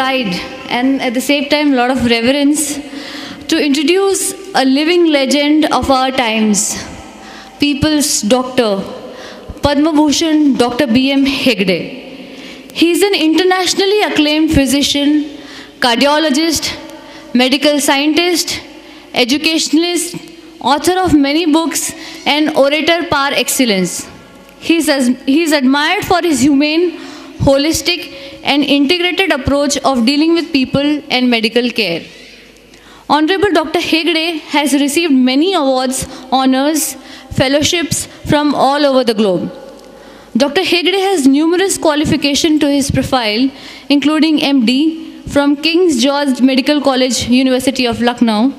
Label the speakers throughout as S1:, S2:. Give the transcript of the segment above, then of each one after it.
S1: pride and at the same time a lot of reverence to introduce a living legend of our times, people's doctor, Padma Bhushan Dr. B.M. Hegde. He is an internationally acclaimed physician, cardiologist, medical scientist, educationalist, author of many books, and orator par excellence. He is, as, he is admired for his humane, holistic, and integrated approach of dealing with people and medical care. Honorable Dr. Hegde has received many awards, honors, fellowships from all over the globe. Dr. Hegde has numerous qualifications to his profile, including MD from King's George Medical College, University of Lucknow,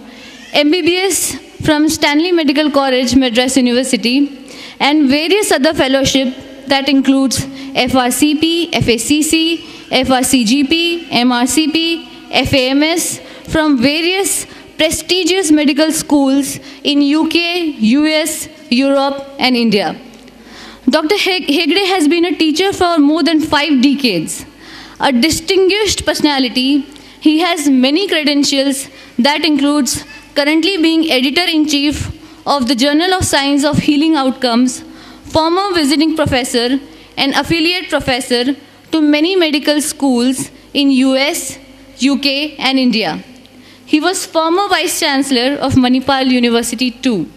S1: MBBS from Stanley Medical College, Madras University, and various other fellowships that includes FRCP, FACC, FRCGP, MRCP, FAMS from various prestigious medical schools in UK, US, Europe, and India. Dr. Hegde has been a teacher for more than five decades. A distinguished personality, he has many credentials that includes currently being editor-in-chief of the Journal of Science of Healing Outcomes, former visiting professor and affiliate professor to many medical schools in US, UK and India. He was former Vice Chancellor of Manipal University too.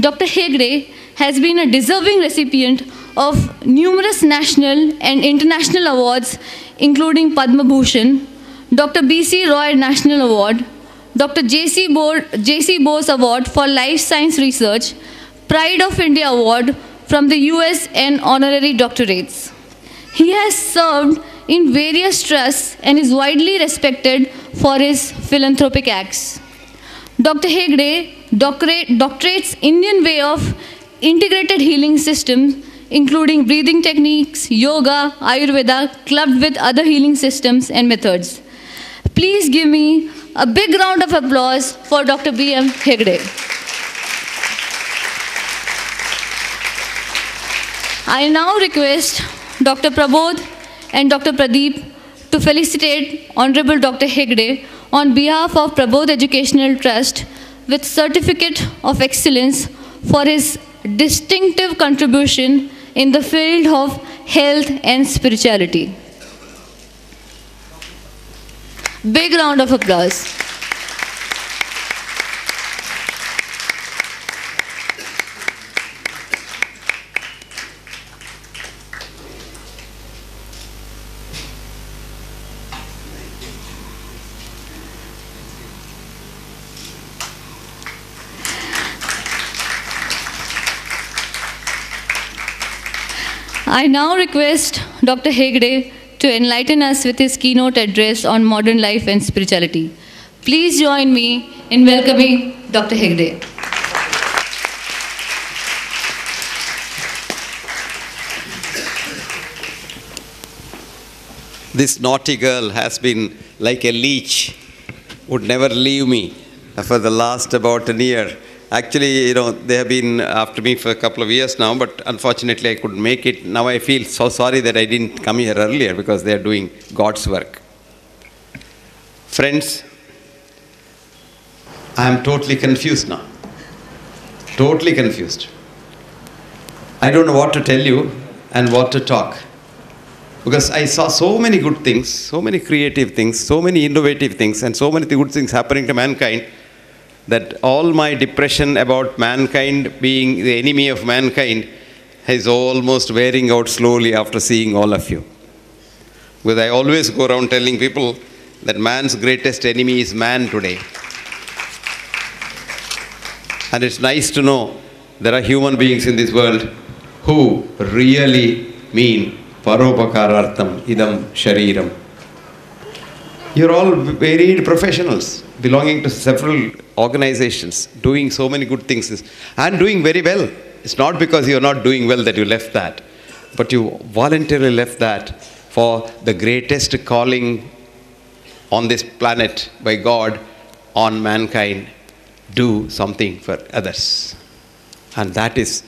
S1: Dr. Hegde has been a deserving recipient of numerous national and international awards, including Padma Bhushan, Dr. B.C. Roy National Award, Dr. J.C. Bose Award for Life Science Research, Pride of India Award from the US, and honorary doctorates. He has served in various trusts and is widely respected for his philanthropic acts. Dr. Hegde doctorates Indian way of integrated healing system, including breathing techniques, yoga, Ayurveda, clubbed with other healing systems and methods. Please give me a big round of applause for Dr. B.M. Hegde. I now request Dr. Prabodh and Dr. Pradeep to felicitate Honorable Dr. Hegde on behalf of Prabodh Educational Trust with Certificate of Excellence for his distinctive contribution in the field of health and spirituality. Big round of applause. I now request Dr. Hegde to enlighten us with his keynote address on modern life and spirituality. Please join me in welcoming Dr. Hegde.
S2: This naughty girl has been like a leech, would never leave me for the last about a year. Actually, you know, they have been after me for a couple of years now, but unfortunately I couldn't make it. Now I feel so sorry that I didn't come here earlier because they are doing God's work. Friends, I am totally confused now. Totally confused. I don't know what to tell you and what to talk. Because I saw so many good things, so many creative things, so many innovative things, and so many good things happening to mankind that all my depression about mankind being the enemy of mankind is almost wearing out slowly after seeing all of you. Because I always go around telling people that man's greatest enemy is man today. And it's nice to know there are human beings in this world who really mean paropakarartham idam shariram. You're all varied professionals belonging to several organizations, doing so many good things, and doing very well. It's not because you're not doing well that you left that, but you voluntarily left that for the greatest calling on this planet by God on mankind. Do something for others. And that is,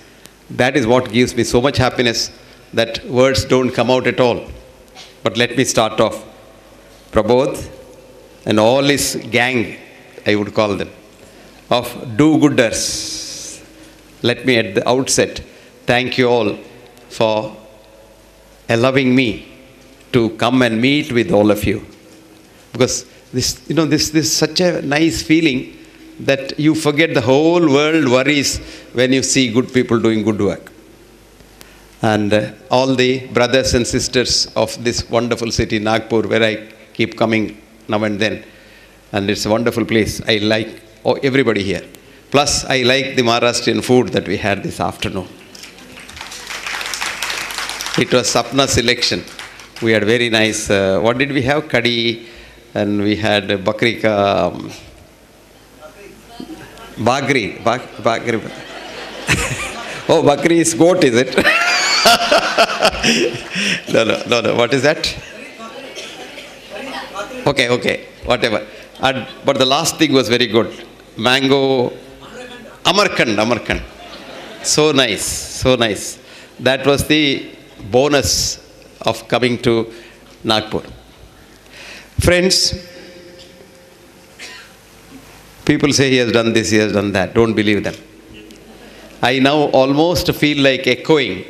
S2: that is what gives me so much happiness that words don't come out at all. But let me start off. Prabodh and all his gang, I would call them, of do gooders. Let me at the outset thank you all for allowing me to come and meet with all of you. Because this, you know, this, this is such a nice feeling that you forget the whole world worries when you see good people doing good work. And uh, all the brothers and sisters of this wonderful city, Nagpur, where I keep coming now and then. And it's a wonderful place. I like oh, everybody here. Plus, I like the Maharashtrian food that we had this afternoon. It was Sapna selection. We had very nice, uh, what did we have? Kadi, and we had bakrika, um, bagri, bag, bagri. oh, bakri is goat, is it? no, no, no, no. What is that? Okay, okay, whatever. And, but the last thing was very good. Mango, Amarkand, Amarkand. So nice, so nice. That was the bonus of coming to Nagpur. Friends, people say he has done this, he has done that. Don't believe them. I now almost feel like echoing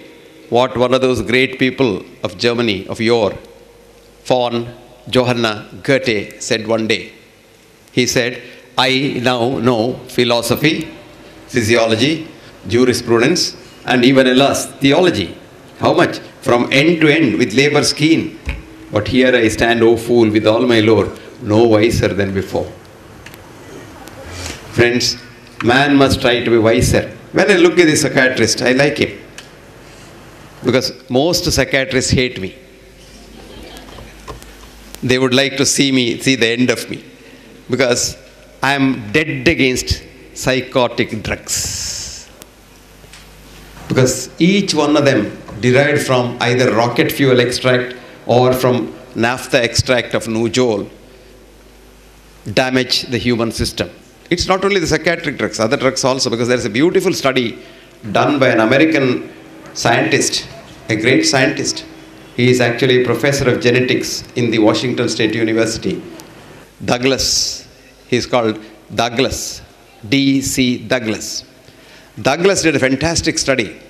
S2: what one of those great people of Germany, of yore, von Johanna Goethe, said one day. He said, I now know philosophy, physiology, jurisprudence, and even alas, theology. How much? From end to end with labor's keen. But here I stand, O fool, with all my lore, no wiser than before. Friends, man must try to be wiser. When I look at the psychiatrist, I like him. Because most psychiatrists hate me. They would like to see me, see the end of me. Because I am dead against psychotic drugs. Because each one of them derived from either rocket fuel extract or from naphtha extract of Nujol damage the human system. It's not only the psychiatric drugs, other drugs also, because there's a beautiful study done by an American scientist, a great scientist. He is actually a professor of genetics in the Washington State University. Douglas, he's called Douglas, D.C. Douglas. Douglas did a fantastic study.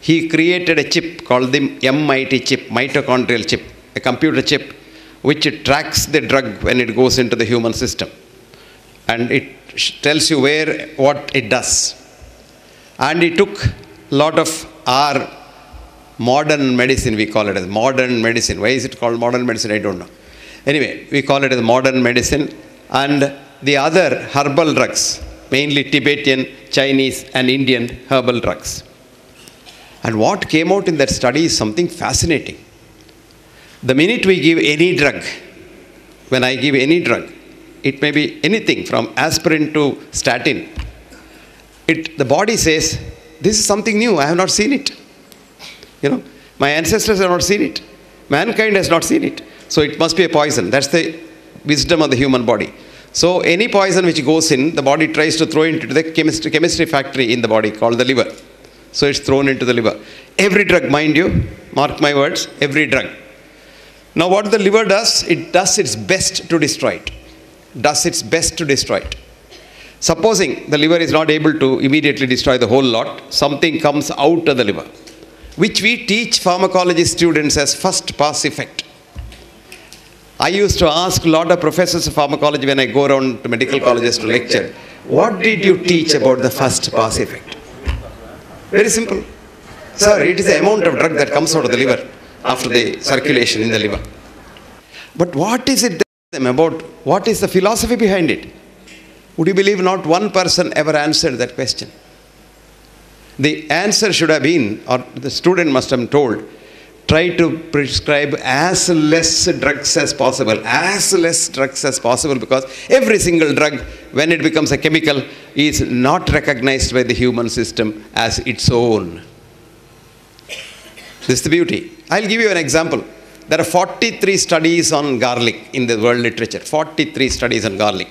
S2: He created a chip called the MIT chip, mitochondrial chip, a computer chip, which tracks the drug when it goes into the human system. And it tells you where, what it does. And he took a lot of our modern medicine, we call it as modern medicine. Why is it called modern medicine? I don't know. Anyway, we call it as modern medicine. And the other herbal drugs, mainly Tibetan, Chinese, and Indian herbal drugs. And what came out in that study is something fascinating. The minute we give any drug, when I give any drug, it may be anything from aspirin to statin. It, the body says, This is something new, I have not seen it. You know, my ancestors have not seen it. Mankind has not seen it. So it must be a poison. That's the wisdom of the human body. So any poison which goes in, the body tries to throw into the chemistry, chemistry factory in the body called the liver. So it's thrown into the liver. Every drug, mind you, mark my words, every drug. Now what the liver does, it does its best to destroy it. Does its best to destroy it. Supposing the liver is not able to immediately destroy the whole lot, something comes out of the liver, which we teach pharmacology students as first pass effect. I used to ask a lot of professors of pharmacology when I go around to medical colleges to lecture, what did you teach about the first pass effect? Very simple. Sir, it is the amount of drug that comes out of the liver after the circulation in the liver. But what is it about? What is the philosophy behind it? Would you believe not one person ever answered that question? The answer should have been, or the student must have been told, try to prescribe as less drugs as possible, as less drugs as possible, because every single drug, when it becomes a chemical, is not recognized by the human system as its own. This is the beauty. I'll give you an example. There are 43 studies on garlic in the world literature. 43 studies on garlic.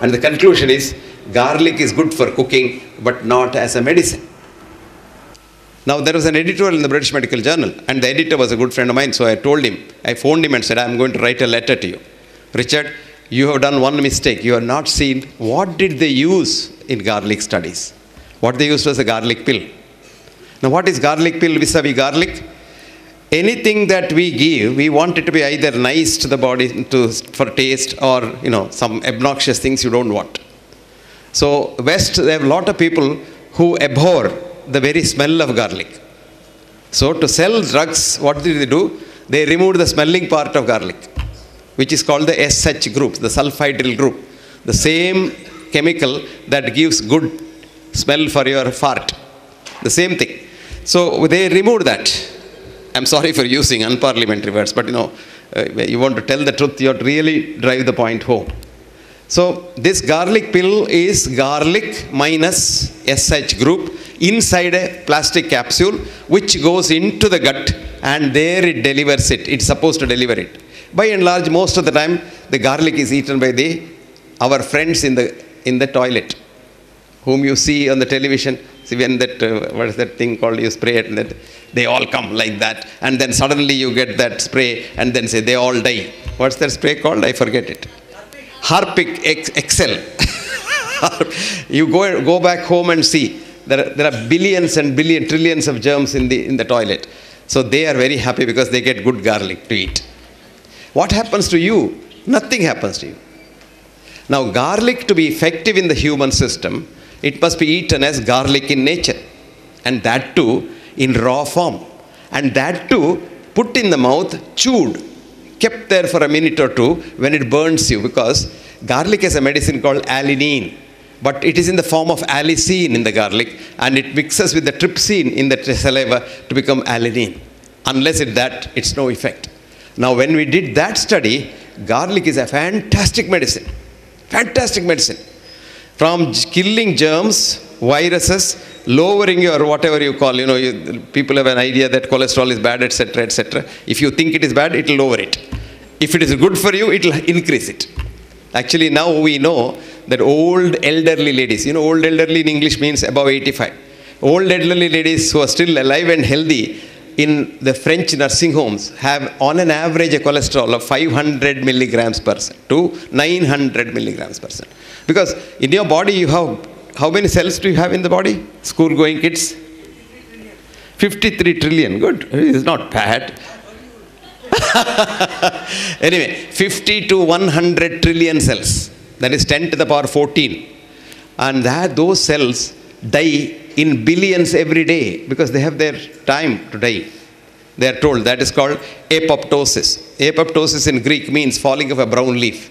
S2: And the conclusion is garlic is good for cooking, but not as a medicine. Now, there was an editorial in the British Medical Journal, and the editor was a good friend of mine, so I told him, I phoned him and said, I'm going to write a letter to you. Richard, you have done one mistake. You have not seen what did they use in garlic studies. What they used was a garlic pill. Now, what is garlic pill vis-a-vis garlic? Anything that we give, we want it to be either nice to the body to, for taste or, you know, some obnoxious things you don't want. So, West, there have a lot of people who abhor the very smell of garlic. So, to sell drugs, what did they do? They removed the smelling part of garlic, which is called the SH group, the sulfhydryl group. The same chemical that gives good smell for your fart. The same thing. So, they removed that. I'm sorry for using unparliamentary words, but you know, uh, you want to tell the truth, you have to really drive the point home. So, this garlic pill is garlic minus SH group inside a plastic capsule which goes into the gut and there it delivers it. It's supposed to deliver it. By and large, most of the time, the garlic is eaten by the our friends in the in the toilet, whom you see on the television. See when that uh, what is that thing called? You spray it, and that they all come like that, and then suddenly you get that spray, and then say they all die. What's that spray called? I forget it. Harpic Excel. you go go back home and see there are, there are billions and billion trillions of germs in the in the toilet. So they are very happy because they get good garlic to eat. What happens to you? Nothing happens to you. Now, garlic to be effective in the human system, it must be eaten as garlic in nature, and that too in raw form, and that too put in the mouth, chewed, kept there for a minute or two when it burns you, because garlic has a medicine called alinine, but it is in the form of allicin in the garlic, and it mixes with the trypsin in the saliva to become alinine. Unless it that, it's no effect. Now, when we did that study, garlic is a fantastic medicine. Fantastic medicine. From killing germs, viruses, lowering your whatever you call, you know, you, people have an idea that cholesterol is bad, etc., etc. If you think it is bad, it will lower it. If it is good for you, it will increase it. Actually, now we know that old elderly ladies, you know, old elderly in English means above 85. Old elderly ladies who are still alive and healthy in the French nursing homes have on an average a cholesterol of 500 milligrams per cent to 900 milligrams per cent. Because in your body you have, how many cells do you have in the body? School going kids? 53 trillion, good. It's not bad. anyway, 50 to 100 trillion cells. That is 10 to the power 14. And that those cells die in billions every day because they have their time to die. They are told that is called apoptosis. Apoptosis in Greek means falling of a brown leaf.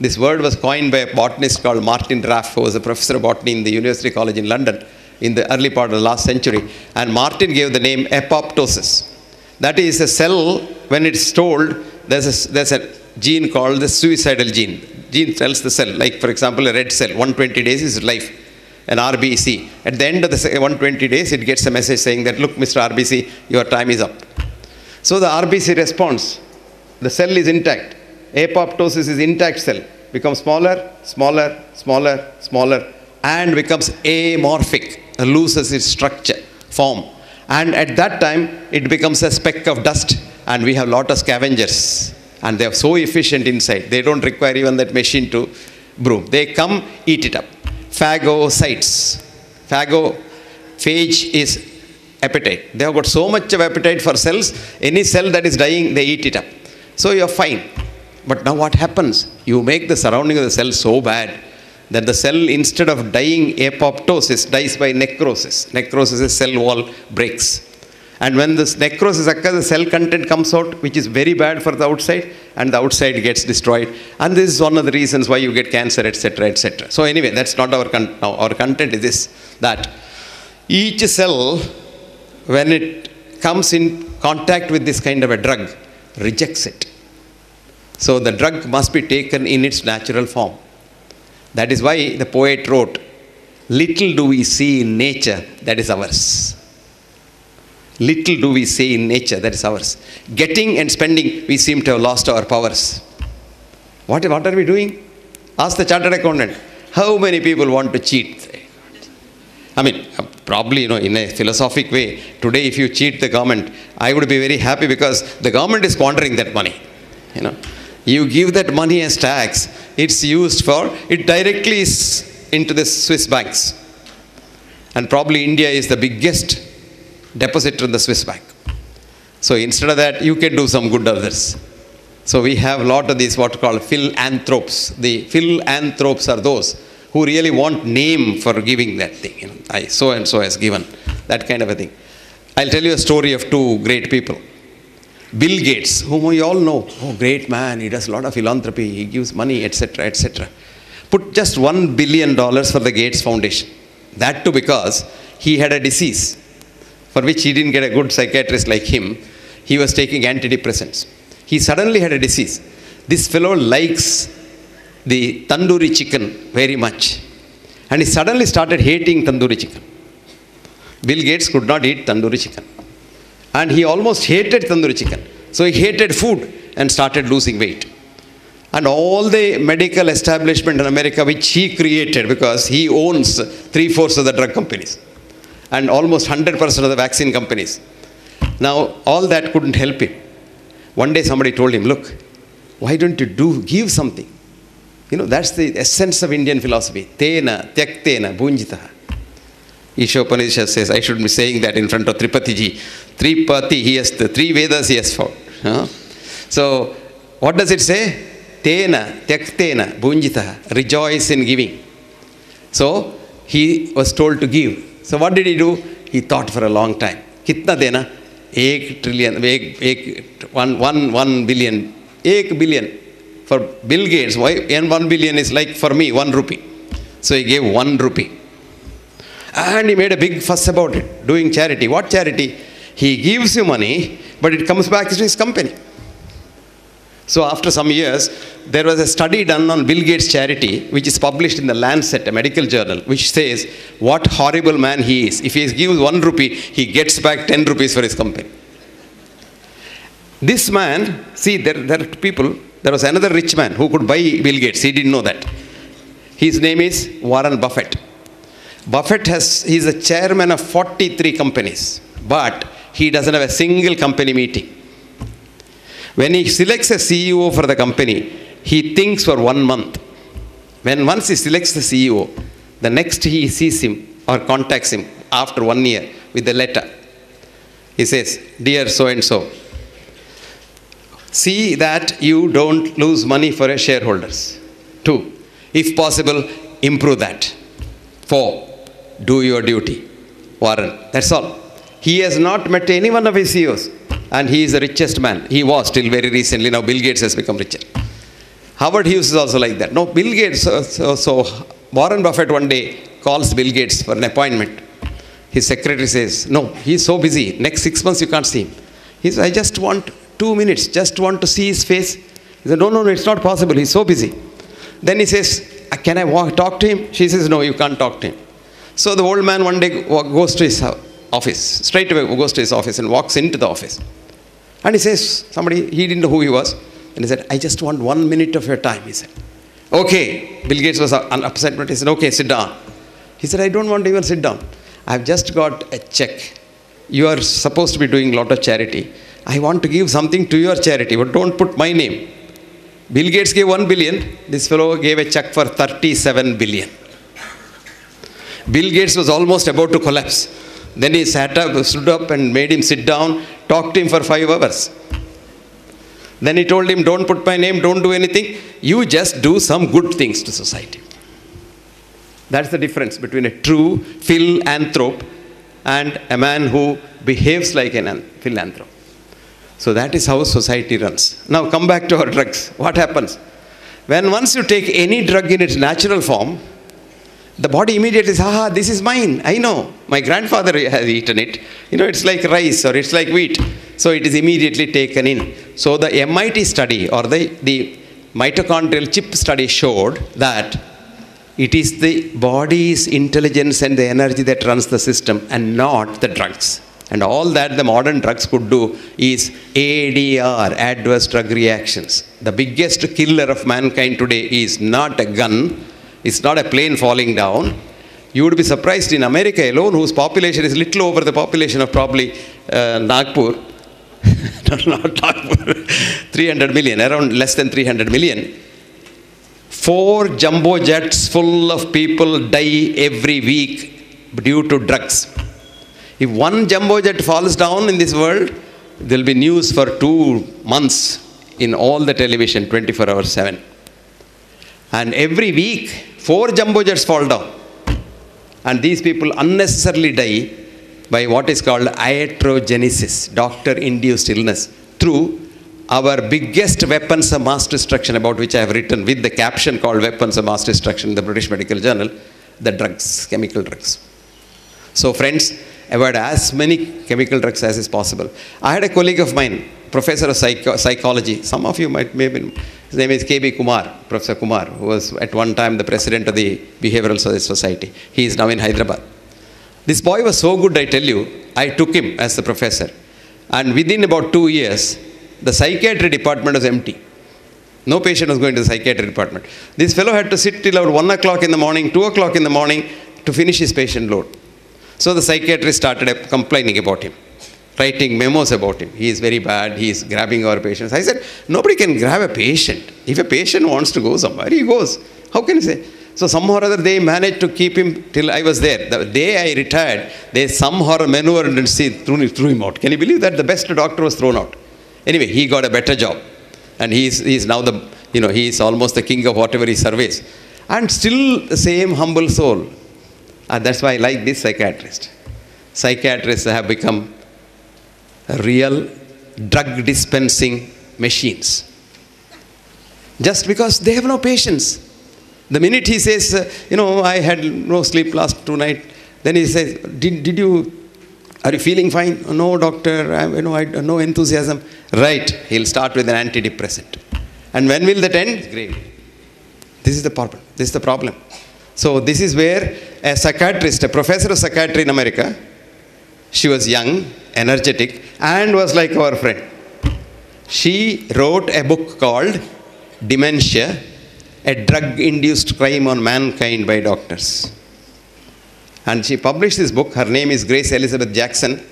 S2: This word was coined by a botanist called Martin Raff, who was a professor of botany in the University College in London in the early part of the last century. And Martin gave the name apoptosis. That is a cell, when it's told, there's a, there's a gene called the suicidal gene. Gene tells the cell, like for example, a red cell, 120 days is life an RBC. At the end of the 120 days, it gets a message saying that, look, Mr. RBC, your time is up. So the RBC responds. The cell is intact. Apoptosis is intact cell. Becomes smaller, smaller, smaller, smaller, and becomes amorphic, loses its structure, form. And at that time, it becomes a speck of dust, and we have lot of scavengers. And they are so efficient inside. They don't require even that machine to broom. They come, eat it up phagocytes. Phago, phage is appetite. They have got so much of appetite for cells, any cell that is dying, they eat it up. So you're fine. But now what happens? You make the surrounding of the cell so bad that the cell, instead of dying apoptosis, dies by necrosis. Necrosis is cell wall breaks. And when this necrosis occurs, the cell content comes out, which is very bad for the outside, and the outside gets destroyed. And this is one of the reasons why you get cancer, etc., etc. So anyway, that's not our content. Our content is this: that each cell, when it comes in contact with this kind of a drug, rejects it. So the drug must be taken in its natural form. That is why the poet wrote, "Little do we see in nature that is ours." Little do we say in nature, that is ours. Getting and spending, we seem to have lost our powers. What, what are we doing? Ask the chartered accountant. How many people want to cheat? I mean, uh, probably, you know, in a philosophic way, today if you cheat the government, I would be very happy because the government is squandering that money. You know, you give that money as tax, it's used for, it directly is into the Swiss banks. And probably India is the biggest depositor in the Swiss bank. So instead of that, you can do some good others. So we have a lot of these what called philanthropes. The philanthropes are those who really want name for giving that thing. You know, I so and so has given that kind of a thing. I'll tell you a story of two great people. Bill Gates, whom we all know, oh great man, he does a lot of philanthropy, he gives money, etc., etc. Put just one billion dollars for the Gates Foundation. That too because he had a disease for which he didn't get a good psychiatrist like him. He was taking antidepressants. He suddenly had a disease. This fellow likes the tandoori chicken very much. And he suddenly started hating tandoori chicken. Bill Gates could not eat tandoori chicken. And he almost hated tandoori chicken. So he hated food and started losing weight. And all the medical establishment in America, which he created because he owns three fourths of the drug companies and almost 100% of the vaccine companies. Now, all that couldn't help him. One day somebody told him, Look, why don't you do give something? You know, that's the essence of Indian philosophy. Tena, tyaktena, bunjitaha. Ishopanishad says, I should be saying that in front of Tripati ji. Tripati, he has the three Vedas he has found. Huh? So, what does it say? Tena, tyaktena, bunjitaha. Rejoice in giving. So, he was told to give. So, what did he do? He thought for a long time. Kitna dena? One billion, ek billion. For Bill Gates, why and one billion is like for me, one rupee. So he gave one rupee. And he made a big fuss about it, doing charity. What charity? He gives you money, but it comes back to his company. So after some years, there was a study done on Bill Gates' charity, which is published in the Lancet, a medical journal, which says what horrible man he is. If he gives one rupee, he gets back 10 rupees for his company. This man, see, there, there are people, there was another rich man who could buy Bill Gates. He didn't know that. His name is Warren Buffett. Buffett has, he's a chairman of 43 companies, but he doesn't have a single company meeting. When he selects a CEO for the company, he thinks for one month. When once he selects the CEO, the next he sees him or contacts him after one year with a letter. He says, Dear so and so, see that you don't lose money for your shareholders. Two, if possible, improve that. Four, do your duty. Warren, that's all. He has not met any one of his CEOs, and he is the richest man. He was till very recently. Now Bill Gates has become richer. Howard Hughes is also like that. No, Bill Gates. So, so, so Warren Buffett one day calls Bill Gates for an appointment. His secretary says, "No, he's so busy. Next six months you can't see him." He says, "I just want two minutes. Just want to see his face." He said, "No, no, no. It's not possible. He's so busy." Then he says, "Can I walk, talk to him?" She says, "No, you can't talk to him." So the old man one day goes to his office, straight away goes to his office and walks into the office. And he says, somebody, he didn't know who he was. And he said, I just want one minute of your time, he said. Okay. Bill Gates was upset, but he said, okay, sit down. He said, I don't want to even sit down. I've just got a check. You are supposed to be doing a lot of charity. I want to give something to your charity, but don't put my name. Bill Gates gave 1 billion. This fellow gave a check for 37 billion. Bill Gates was almost about to collapse. Then he sat up, stood up and made him sit down, talked to him for five hours. Then he told him, Don't put my name, don't do anything. You just do some good things to society. That's the difference between a true philanthrope and a man who behaves like a philanthrope. So that is how society runs. Now come back to our drugs. What happens? When once you take any drug in its natural form, the body immediately says, ah, this is mine. I know. My grandfather has eaten it. You know, it's like rice or it's like wheat. So it is immediately taken in. So the MIT study or the, the mitochondrial chip study showed that it is the body's intelligence and the energy that runs the system and not the drugs. And all that the modern drugs could do is ADR, adverse drug reactions. The biggest killer of mankind today is not a gun, it's not a plane falling down. You would be surprised in America alone, whose population is little over the population of probably uh, Nagpur. not, Nagpur. 300 million, around less than 300 million. Four jumbo jets full of people die every week due to drugs. If one jumbo jet falls down in this world, there will be news for two months in all the television 24 hours 7. And every week, four jumbo jets fall down. And these people unnecessarily die by what is called iatrogenesis, doctor induced illness, through our biggest weapons of mass destruction, about which I have written with the caption called Weapons of Mass Destruction in the British Medical Journal, the drugs, chemical drugs. So, friends, avoid as many chemical drugs as is possible. I had a colleague of mine, professor of psycho- psychology. Some of you might may have been, his name is K.B. Kumar, Professor Kumar, who was at one time the president of the Behavioral Society. He is now in Hyderabad. This boy was so good, I tell you, I took him as the professor. And within about two years, the psychiatry department was empty. No patient was going to the psychiatry department. This fellow had to sit till about 1 o'clock in the morning, 2 o'clock in the morning to finish his patient load. So the psychiatrist started complaining about him, writing memos about him. He is very bad, he is grabbing our patients. I said, nobody can grab a patient. If a patient wants to go somewhere, he goes. How can you say? So somehow or other they managed to keep him till I was there. The day I retired, they somehow maneuvered and see, threw, threw him out. Can you believe that? The best doctor was thrown out. Anyway, he got a better job. And he is, now the, you know, he is almost the king of whatever he surveys. And still the same humble soul. And that's why I like this psychiatrist. Psychiatrists have become real drug dispensing machines. Just because they have no patience. The minute he says, uh, you know, I had no sleep last two nights, then he says, did, did you, are you feeling fine? No, doctor, I, you know, I, no enthusiasm. Right, he'll start with an antidepressant. And when will that end? Great. This is the problem. This is the problem. So this is where a psychiatrist, a professor of psychiatry in America, she was young, energetic, and was like our friend. She wrote a book called Dementia, a drug-induced crime on mankind by doctors. And she published this book. Her name is Grace Elizabeth Jackson.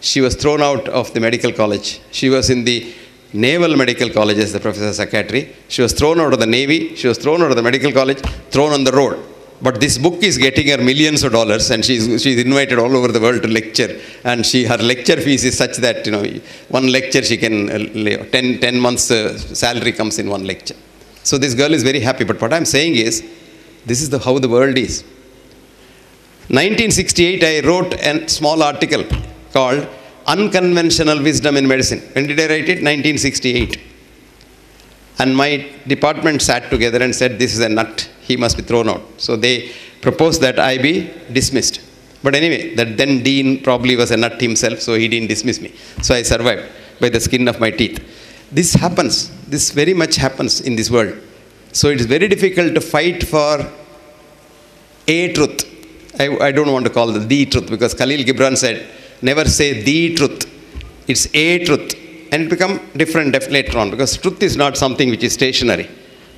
S2: She was thrown out of the medical college. She was in the Naval Medical College as the professor of psychiatry. She was thrown out of the Navy. She was thrown out of the medical college, thrown on the road. But this book is getting her millions of dollars, and she's, she's invited all over the world to lecture. And she her lecture fees is such that you know one lecture she can uh, 10, 10 months uh, salary comes in one lecture. So this girl is very happy. But what I'm saying is, this is the, how the world is. 1968, I wrote a small article called Unconventional Wisdom in Medicine. When did I write it? 1968. And my department sat together and said, This is a nut. He must be thrown out. So they proposed that I be dismissed. But anyway, that then dean probably was a nut himself, so he didn't dismiss me. So I survived by the skin of my teeth. This happens. This very much happens in this world. So it is very difficult to fight for a truth. I, I don't want to call it the truth because Khalil Gibran said, never say the truth. It's a truth. And it become different later on because truth is not something which is stationary.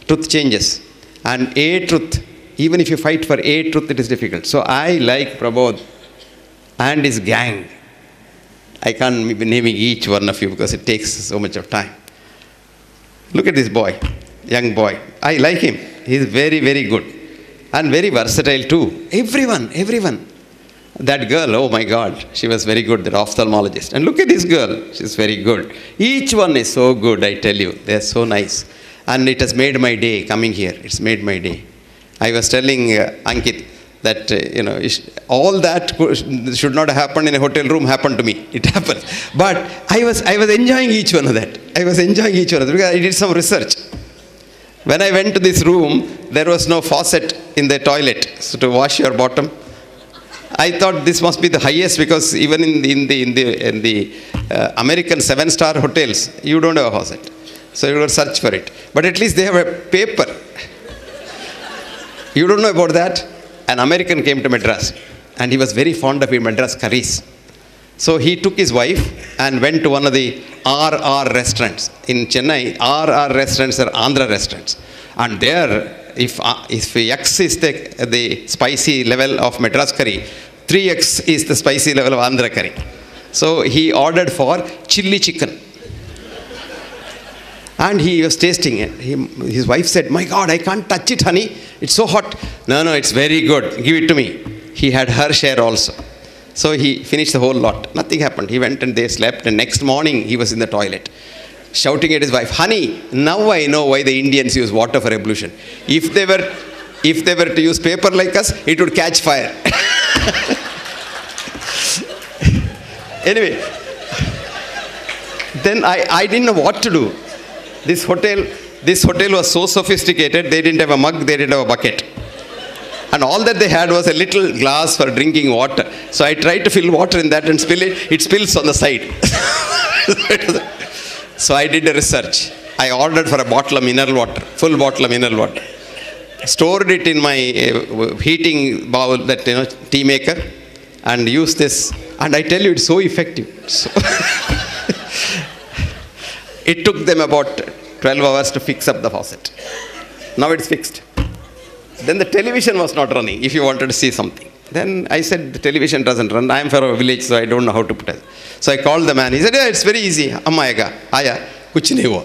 S2: Truth changes. And a truth, even if you fight for a truth, it is difficult. So I like Prabodh and his gang. I can't be naming each one of you because it takes so much of time. Look at this boy, young boy. I like him. He is very, very good and very versatile too. Everyone, everyone. That girl, oh my God, she was very good, that ophthalmologist. And look at this girl, she's very good. Each one is so good, I tell you. They're so nice. And it has made my day coming here. It's made my day. I was telling uh, Ankit that, uh, you know, all that should not happen in a hotel room happened to me. It happened. But I was, I was enjoying each one of that. I was enjoying each one of that because I did some research. When I went to this room, there was no faucet in the toilet so to wash your bottom. I thought this must be the highest because even in the, in the, in the, in the uh, American seven star hotels, you don't have a faucet. So you will search for it. But at least they have a paper. you don't know about that? An American came to Madras and he was very fond of Madras curries. So he took his wife and went to one of the RR restaurants. In Chennai, RR restaurants are Andhra restaurants. And there, if, uh, if X is the, the spicy level of Madras curry, 3X is the spicy level of Andhra curry. So he ordered for chili chicken. And he was tasting it. He, his wife said, My God, I can't touch it, honey. It's so hot. No, no, it's very good. Give it to me. He had her share also. So he finished the whole lot. Nothing happened. He went and they slept. And next morning, he was in the toilet shouting at his wife, Honey, now I know why the Indians use water for ablution. If they were, if they were to use paper like us, it would catch fire. anyway, then I, I didn't know what to do. This hotel, this hotel was so sophisticated, they didn't have a mug, they didn't have a bucket. And all that they had was a little glass for drinking water. So I tried to fill water in that and spill it. It spills on the side. so I did a research. I ordered for a bottle of mineral water, full bottle of mineral water. Stored it in my uh, heating bowl, that you know, tea maker, and used this. And I tell you, it's so effective. So it took them about 12 hours to fix up the faucet. Now it's fixed. Then the television was not running if you wanted to see something. Then I said, the television doesn't run. I am from a village, so I don't know how to put it. So I called the man. He said, yeah, it's very easy. Ammayega, aya, kuch nahi hua.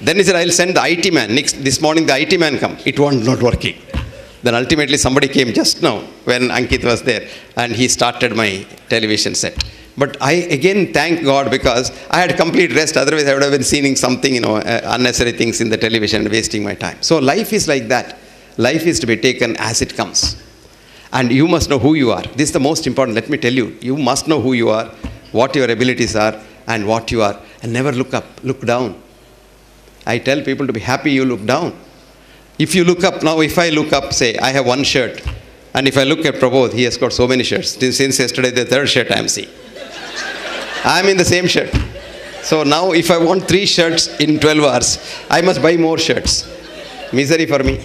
S2: Then he said, I'll send the IT man. Next, this morning the IT man come. It was not working. Then ultimately somebody came just now when Ankit was there and he started my television set. But I again thank God because I had complete rest. Otherwise, I would have been seeing something, you know, uh, unnecessary things in the television and wasting my time. So life is like that. Life is to be taken as it comes. And you must know who you are. This is the most important. Let me tell you. You must know who you are, what your abilities are, and what you are. And never look up, look down. I tell people to be happy you look down. If you look up, now if I look up, say, I have one shirt, and if I look at Prabodh, he has got so many shirts. Since yesterday, the third shirt I am seeing. I am in the same shirt. So now, if I want three shirts in 12 hours, I must buy more shirts. Misery for me.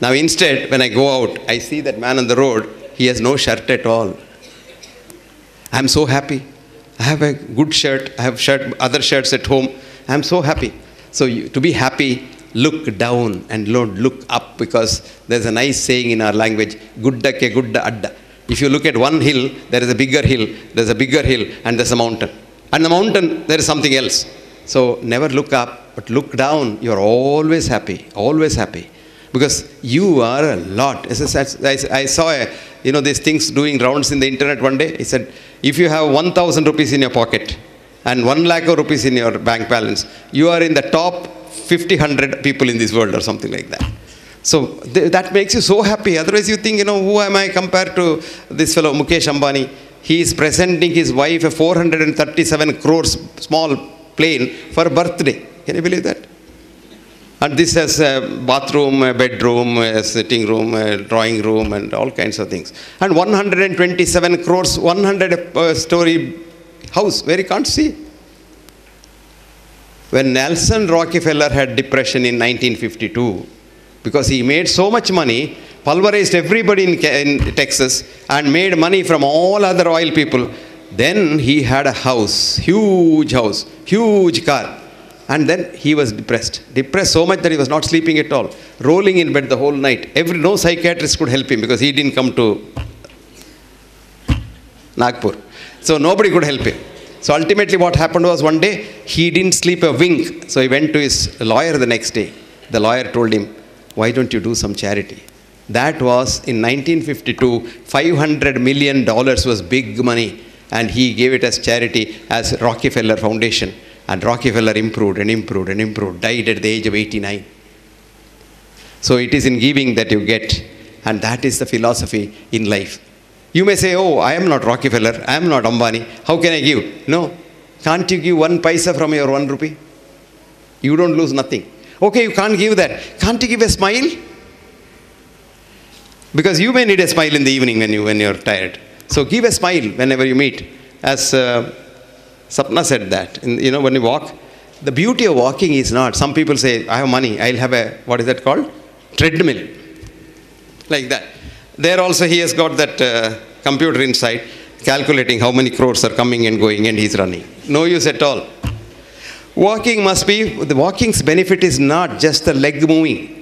S2: Now, instead, when I go out, I see that man on the road, he has no shirt at all. I am so happy. I have a good shirt, I have shirt, other shirts at home. I am so happy. So, you, to be happy, look down and don't look up because there's a nice saying in our language, gudda ke gudda adda. If you look at one hill, there is a bigger hill, there's a bigger hill, and there's a mountain. And the mountain, there is something else. So never look up, but look down. You're always happy, always happy. Because you are a lot. I saw, a, you know, these things doing rounds in the internet one day. He said, if you have 1,000 rupees in your pocket and 1 lakh of rupees in your bank balance, you are in the top 50, 100 people in this world or something like that. So th- that makes you so happy. Otherwise, you think, you know, who am I compared to this fellow Mukesh Ambani? He is presenting his wife a 437 crores small plane for birthday. Can you believe that? And this has a bathroom, a bedroom, a sitting room, a drawing room, and all kinds of things. And 127 crores, 100 uh, story house where you can't see. When Nelson Rockefeller had depression in 1952, because he made so much money, pulverized everybody in, in Texas, and made money from all other oil people, then he had a house, huge house, huge car. And then he was depressed. Depressed so much that he was not sleeping at all. Rolling in bed the whole night. Every, no psychiatrist could help him because he didn't come to Nagpur. So nobody could help him. So ultimately, what happened was one day he didn't sleep a wink. So he went to his lawyer the next day. The lawyer told him, Why don't you do some charity? That was in 1952, $500 million was big money. And he gave it as charity as Rockefeller Foundation. And Rockefeller improved and improved and improved, died at the age of 89. So it is in giving that you get. And that is the philosophy in life. You may say, Oh, I am not Rockefeller, I am not Ambani. How can I give? No. Can't you give one paisa from your one rupee? You don't lose nothing. Okay, you can't give that. Can't you give a smile? Because you may need a smile in the evening when, you, when you're tired. So give a smile whenever you meet. As uh, Sapna said that, in, you know, when you walk, the beauty of walking is not, some people say, I have money, I'll have a, what is that called? Treadmill. Like that. There also he has got that uh, computer inside calculating how many crores are coming and going and he's running. No use at all. Walking must be, the walking's benefit is not just the leg moving.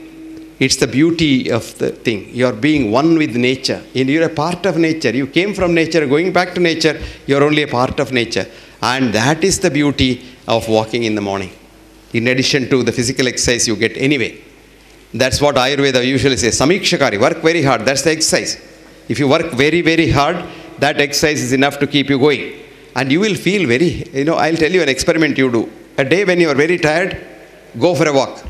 S2: It's the beauty of the thing. You are being one with nature. And you're a part of nature. You came from nature, going back to nature, you're only a part of nature. And that is the beauty of walking in the morning. In addition to the physical exercise you get anyway. That's what Ayurveda usually says. Samikshakari, work very hard. That's the exercise. If you work very, very hard, that exercise is enough to keep you going. And you will feel very, you know, I'll tell you an experiment you do. A day when you are very tired, go for a walk.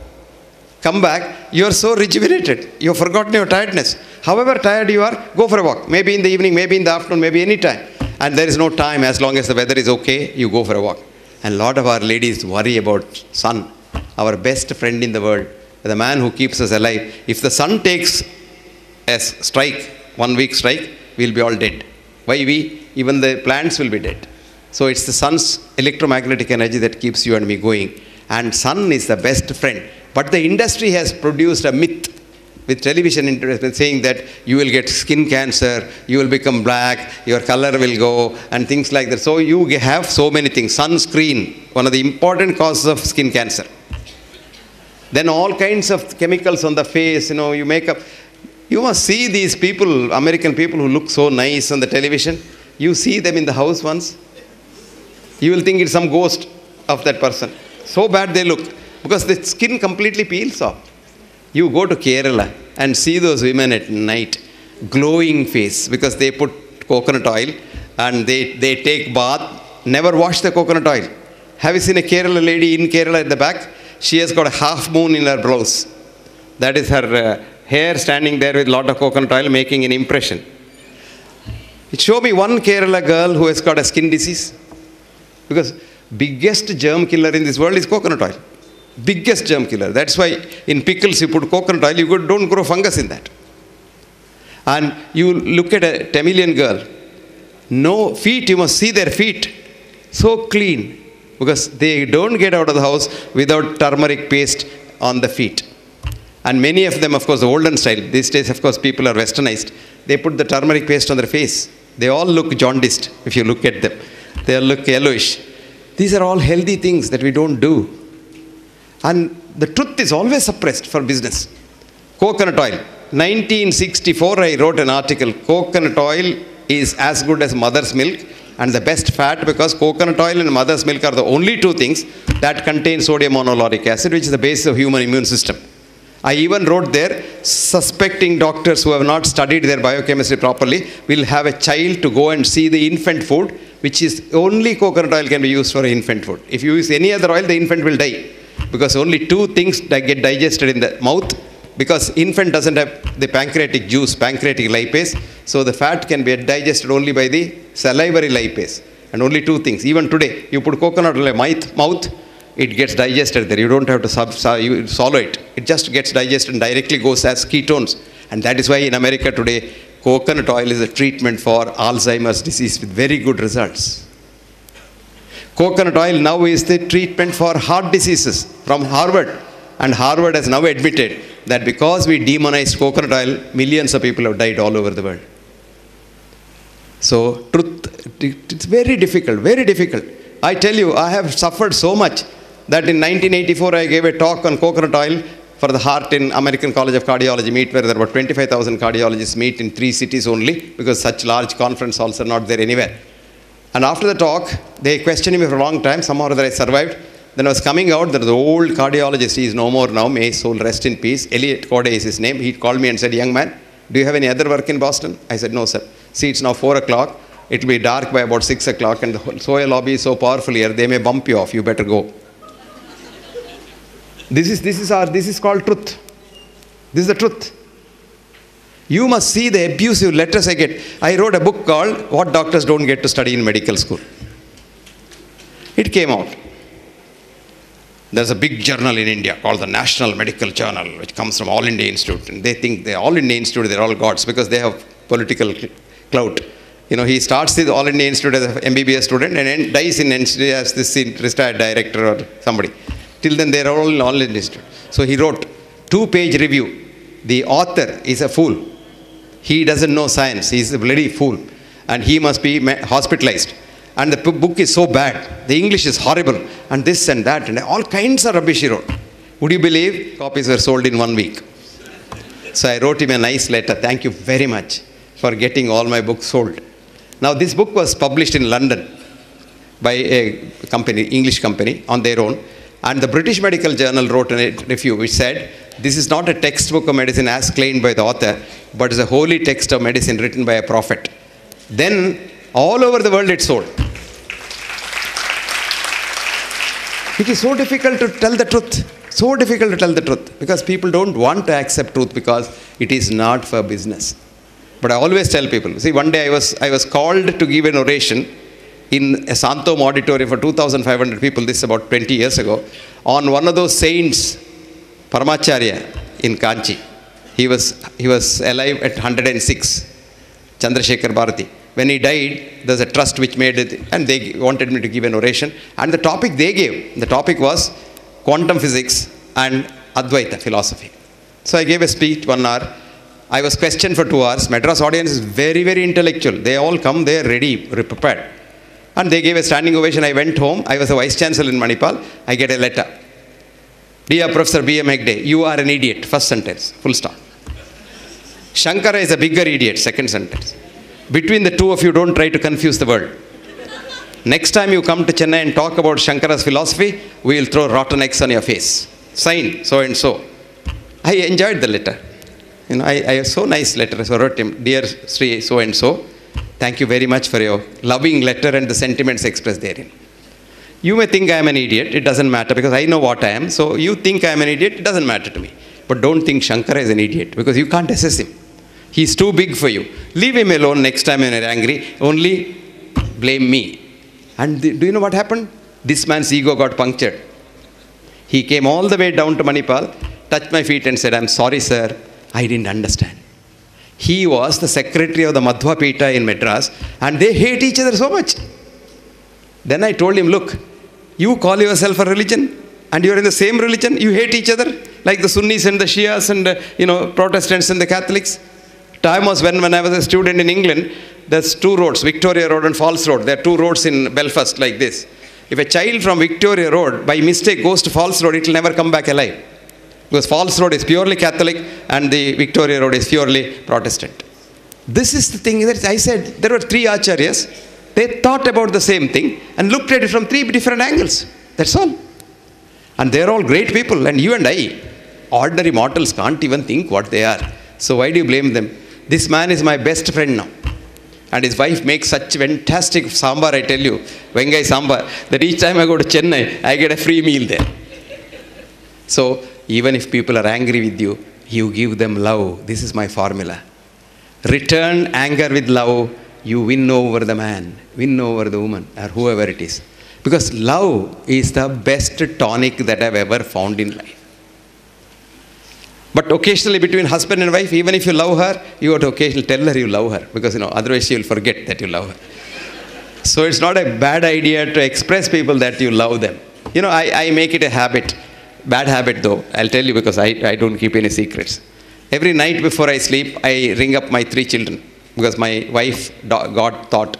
S2: Come back, you are so rejuvenated. You have forgotten your tiredness. However tired you are, go for a walk. Maybe in the evening, maybe in the afternoon, maybe any time. And there is no time as long as the weather is okay, you go for a walk. And a lot of our ladies worry about sun, our best friend in the world, the man who keeps us alive. If the sun takes a strike, one week strike, we'll be all dead. Why we? Even the plants will be dead. So it's the sun's electromagnetic energy that keeps you and me going. And sun is the best friend. But the industry has produced a myth with television interest saying that you will get skin cancer, you will become black, your color will go, and things like that. So you have so many things. Sunscreen, one of the important causes of skin cancer. Then all kinds of chemicals on the face, you know, you make up. You must see these people, American people who look so nice on the television. You see them in the house once. You will think it's some ghost of that person. So bad they look because the skin completely peels off. You go to Kerala and see those women at night, glowing face because they put coconut oil and they, they take bath, never wash the coconut oil. Have you seen a Kerala lady in Kerala at the back? She has got a half moon in her blouse. That is her uh, hair standing there with lot of coconut oil making an impression. Show me one Kerala girl who has got a skin disease. Because biggest germ killer in this world is coconut oil. Biggest germ killer. That's why in pickles you put coconut oil, you don't grow fungus in that. And you look at a Tamilian girl, no feet, you must see their feet. So clean. Because they don't get out of the house without turmeric paste on the feet. And many of them, of course, the olden style. These days, of course, people are westernized. They put the turmeric paste on their face. They all look jaundiced if you look at them. They look yellowish. These are all healthy things that we don't do. And the truth is always suppressed for business. Coconut oil. 1964, I wrote an article. Coconut oil is as good as mother's milk and the best fat because coconut oil and mother's milk are the only two things that contain sodium monolauric acid, which is the basis of human immune system. I even wrote there, suspecting doctors who have not studied their biochemistry properly will have a child to go and see the infant food, which is only coconut oil can be used for infant food. If you use any other oil, the infant will die because only two things get digested in the mouth because infant doesn't have the pancreatic juice, pancreatic lipase, so the fat can be digested only by the salivary lipase. And only two things. Even today, you put coconut oil in mouth, it gets digested there. You don't have to sub, you swallow it. It just gets digested and directly goes as ketones. And that is why in America today, coconut oil is a treatment for Alzheimer's disease with very good results. Coconut oil now is the treatment for heart diseases from Harvard. And Harvard has now admitted that because we demonized coconut oil, millions of people have died all over the world. So, truth, it's very difficult, very difficult. I tell you, I have suffered so much that in 1984 I gave a talk on coconut oil for the heart in American College of Cardiology meet where there were 25,000 cardiologists meet in three cities only because such large conference halls are not there anywhere. And after the talk, they questioned me for a long time. Somehow or other I survived. Then I was coming out, there was an old cardiologist, he is no more now, may his soul rest in peace. Eliot Corday is his name. He called me and said, young man, do you have any other work in Boston? I said, no, sir. See, it's now 4 o'clock. It will be dark by about 6 o'clock and the whole Soya lobby is so powerful here, they may bump you off. You better go. This is, this is, our, this is called truth. This is the truth. You must see the abusive letters I get. I wrote a book called What Doctors Don't Get to Study in Medical School. It came out. There's a big journal in India called the National Medical Journal, which comes from All India Institute. And they think they're All India Institute, they're all gods because they have political clout. You know, he starts the All India Institute as an MBBS student and dies in NCD as this retired director or somebody. Till then, they're all All India So he wrote two-page review. The author is a fool. He doesn't know science. He's a bloody fool. And he must be hospitalized and the book is so bad. The English is horrible, and this and that, and all kinds of rubbish he wrote. Would you believe copies were sold in one week? So I wrote him a nice letter. Thank you very much for getting all my books sold. Now, this book was published in London by a company, English company, on their own. And the British Medical Journal wrote a review which said, This is not a textbook of medicine as claimed by the author, but is a holy text of medicine written by a prophet. Then, all over the world, it sold. It is so difficult to tell the truth. So difficult to tell the truth because people don't want to accept truth because it is not for business. But I always tell people see, one day I was, I was called to give an oration in a Santom auditorium for 2,500 people, this is about 20 years ago, on one of those saints, Paramacharya in Kanchi. He was, he was alive at 106, Chandrasekhar Bharati. When he died, there's a trust which made it, and they wanted me to give an oration. And the topic they gave, the topic was quantum physics and Advaita philosophy. So I gave a speech, one hour. I was questioned for two hours. Madras audience is very, very intellectual. They all come there ready, prepared. And they gave a standing ovation. I went home. I was a vice chancellor in Manipal. I get a letter. Dear Professor B.M. Hegde, you are an idiot. First sentence, full stop. Shankara is a bigger idiot. Second sentence. Between the two of you, don't try to confuse the world. Next time you come to Chennai and talk about Shankara's philosophy, we will throw rotten eggs on your face. Sign so and so. I enjoyed the letter. You know, I, I have so nice letter. So I wrote him, dear Sri so and so, thank you very much for your loving letter and the sentiments expressed therein. You may think I am an idiot. It doesn't matter because I know what I am. So you think I am an idiot. It doesn't matter to me. But don't think Shankara is an idiot because you can't assess him. He's too big for you. Leave him alone next time when you're angry. Only blame me. And the, do you know what happened? This man's ego got punctured. He came all the way down to Manipal, touched my feet and said, I'm sorry, sir. I didn't understand. He was the secretary of the Madhva Pita in Madras, and they hate each other so much. Then I told him, Look, you call yourself a religion, and you're in the same religion, you hate each other, like the Sunnis and the Shias and uh, you know Protestants and the Catholics. Time was when, when I was a student in England, there's two roads, Victoria Road and Falls Road. There are two roads in Belfast like this. If a child from Victoria Road by mistake goes to Falls Road, it will never come back alive. Because Falls Road is purely Catholic and the Victoria Road is purely Protestant. This is the thing that I said. There were three acharyas. They thought about the same thing and looked at it from three different angles. That's all. And they're all great people. And you and I, ordinary mortals, can't even think what they are. So why do you blame them? This man is my best friend now. And his wife makes such fantastic sambar, I tell you, Vengai sambar, that each time I go to Chennai, I get a free meal there. So even if people are angry with you, you give them love. This is my formula. Return anger with love, you win over the man, win over the woman, or whoever it is. Because love is the best tonic that I've ever found in life. But occasionally between husband and wife, even if you love her, you have to occasionally tell her you love her because you know otherwise she will forget that you love her. So it's not a bad idea to express people that you love them. You know, I, I make it a habit. Bad habit though, I'll tell you because I, I don't keep any secrets. Every night before I sleep, I ring up my three children because my wife, God thought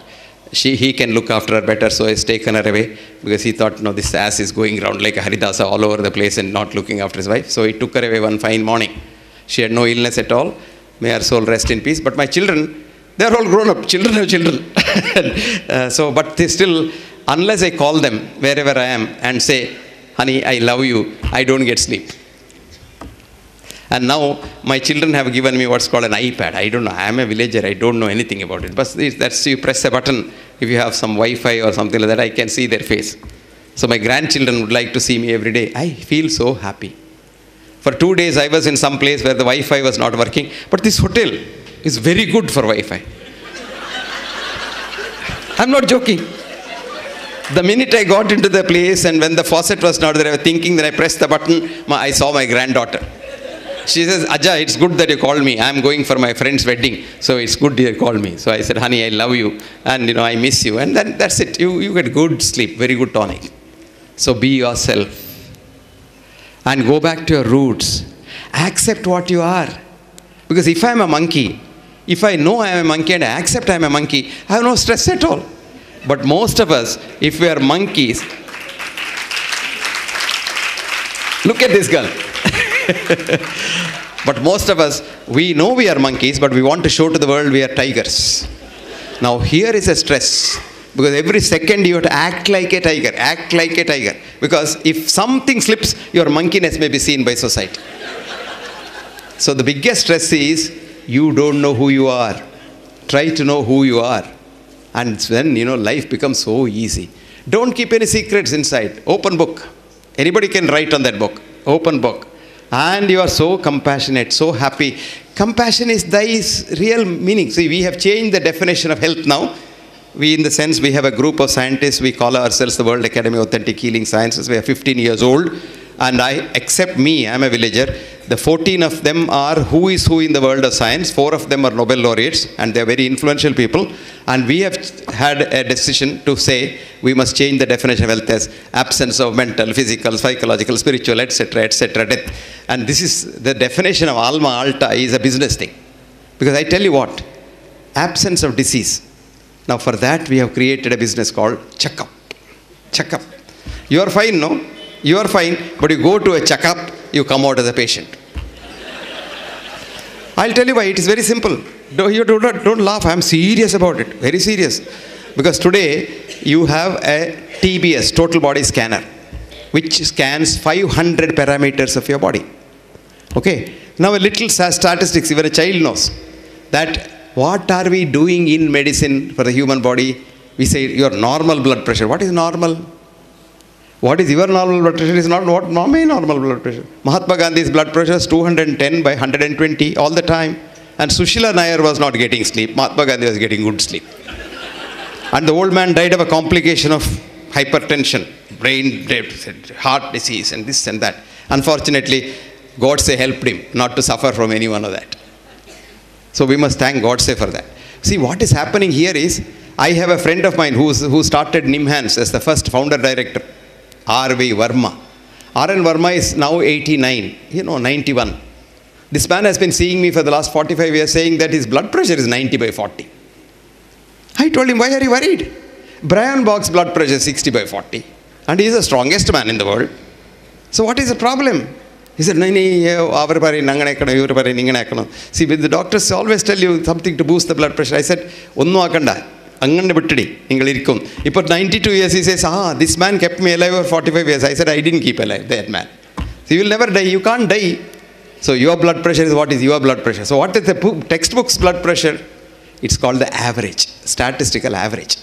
S2: she, he can look after her better, so he's taken her away because he thought, no, this ass is going around like a Haridasa all over the place and not looking after his wife. So he took her away one fine morning. She had no illness at all. May her soul rest in peace. But my children, they're all grown up. Children have children. uh, so, but they still, unless I call them wherever I am and say, honey, I love you, I don't get sleep. And now my children have given me what's called an iPad. I don't know. I am a villager. I don't know anything about it. But that's you press a button. If you have some Wi-Fi or something like that, I can see their face. So my grandchildren would like to see me every day. I feel so happy. For two days, I was in some place where the Wi-Fi was not working. But this hotel is very good for Wi-Fi. I'm not joking. The minute I got into the place and when the faucet was not there, I was thinking that I pressed the button, I saw my granddaughter. She says, Aja, it's good that you called me. I'm going for my friend's wedding. So it's good you called me. So I said, honey, I love you. And, you know, I miss you. And then that's it. You, you get good sleep, very good tonic. So be yourself. And go back to your roots. Accept what you are. Because if I'm a monkey, if I know I'm a monkey and I accept I'm a monkey, I have no stress at all. But most of us, if we are monkeys, look at this girl. But most of us, we know we are monkeys, but we want to show to the world we are tigers. Now, here is a stress because every second you have to act like a tiger, act like a tiger. Because if something slips, your monkeyness may be seen by society. So, the biggest stress is you don't know who you are. Try to know who you are. And then, you know, life becomes so easy. Don't keep any secrets inside. Open book. Anybody can write on that book. Open book. And you are so compassionate, so happy. Compassion is thy real meaning. See, we have changed the definition of health now. We, in the sense, we have a group of scientists. We call ourselves the World Academy of Authentic Healing Sciences. We are 15 years old. And I, except me, I'm a villager. The 14 of them are who is who in the world of science. Four of them are Nobel laureates, and they're very influential people. And we have had a decision to say we must change the definition of health as absence of mental, physical, psychological, spiritual, etc., etc., death. And this is the definition of Alma Ata is a business thing. Because I tell you what, absence of disease. Now, for that, we have created a business called checkup. Checkup. You are fine, no? You are fine, but you go to a checkup, you come out as a patient. I'll tell you why. It is very simple. Don't, you do not, don't laugh. I'm serious about it. Very serious. Because today you have a TBS, total body scanner, which scans 500 parameters of your body. Okay. Now a little statistics, even a child knows that what are we doing in medicine for the human body? We say your normal blood pressure. What is normal? What is your normal blood pressure is not what my normal blood pressure. Mahatma Gandhi's blood pressure is 210 by 120 all the time. And Sushila Nair was not getting sleep. Mahatma Gandhi was getting good sleep. and the old man died of a complication of hypertension, brain death, heart disease, and this and that. Unfortunately, Godse helped him not to suffer from any one of that. So we must thank Godse for that. See, what is happening here is, I have a friend of mine who's, who started NIMHANS as the first founder director, R.V. Verma. R.N. Verma is now 89, you know, 91. This man has been seeing me for the last 45 years saying that his blood pressure is 90 by 40. I told him, why are you worried? Brian Bach's blood pressure is 60 by 40. And he is the strongest man in the world. So what is the problem? He said, no, no, அவர் பாரு நாங்கள் ஏக்கணும் இவர் பாரு நீங்கள் ஏக்கணும் C with doctors always tell you something അങ്ങനെ വിട്ടിടി നിങ്ങൾ ഇരിക്കും ഇപ്പോൾ നയൻറ്റി ടു ഇയേഴ്സ് ഈ സേസ് ആ this man kept me alive four forty five years I said I didn't keep alive that man so you will never dye U can't dye so your blood pressure is what is your blood pressure. So what is the textbook's blood pressure? It's called the average, statistical average.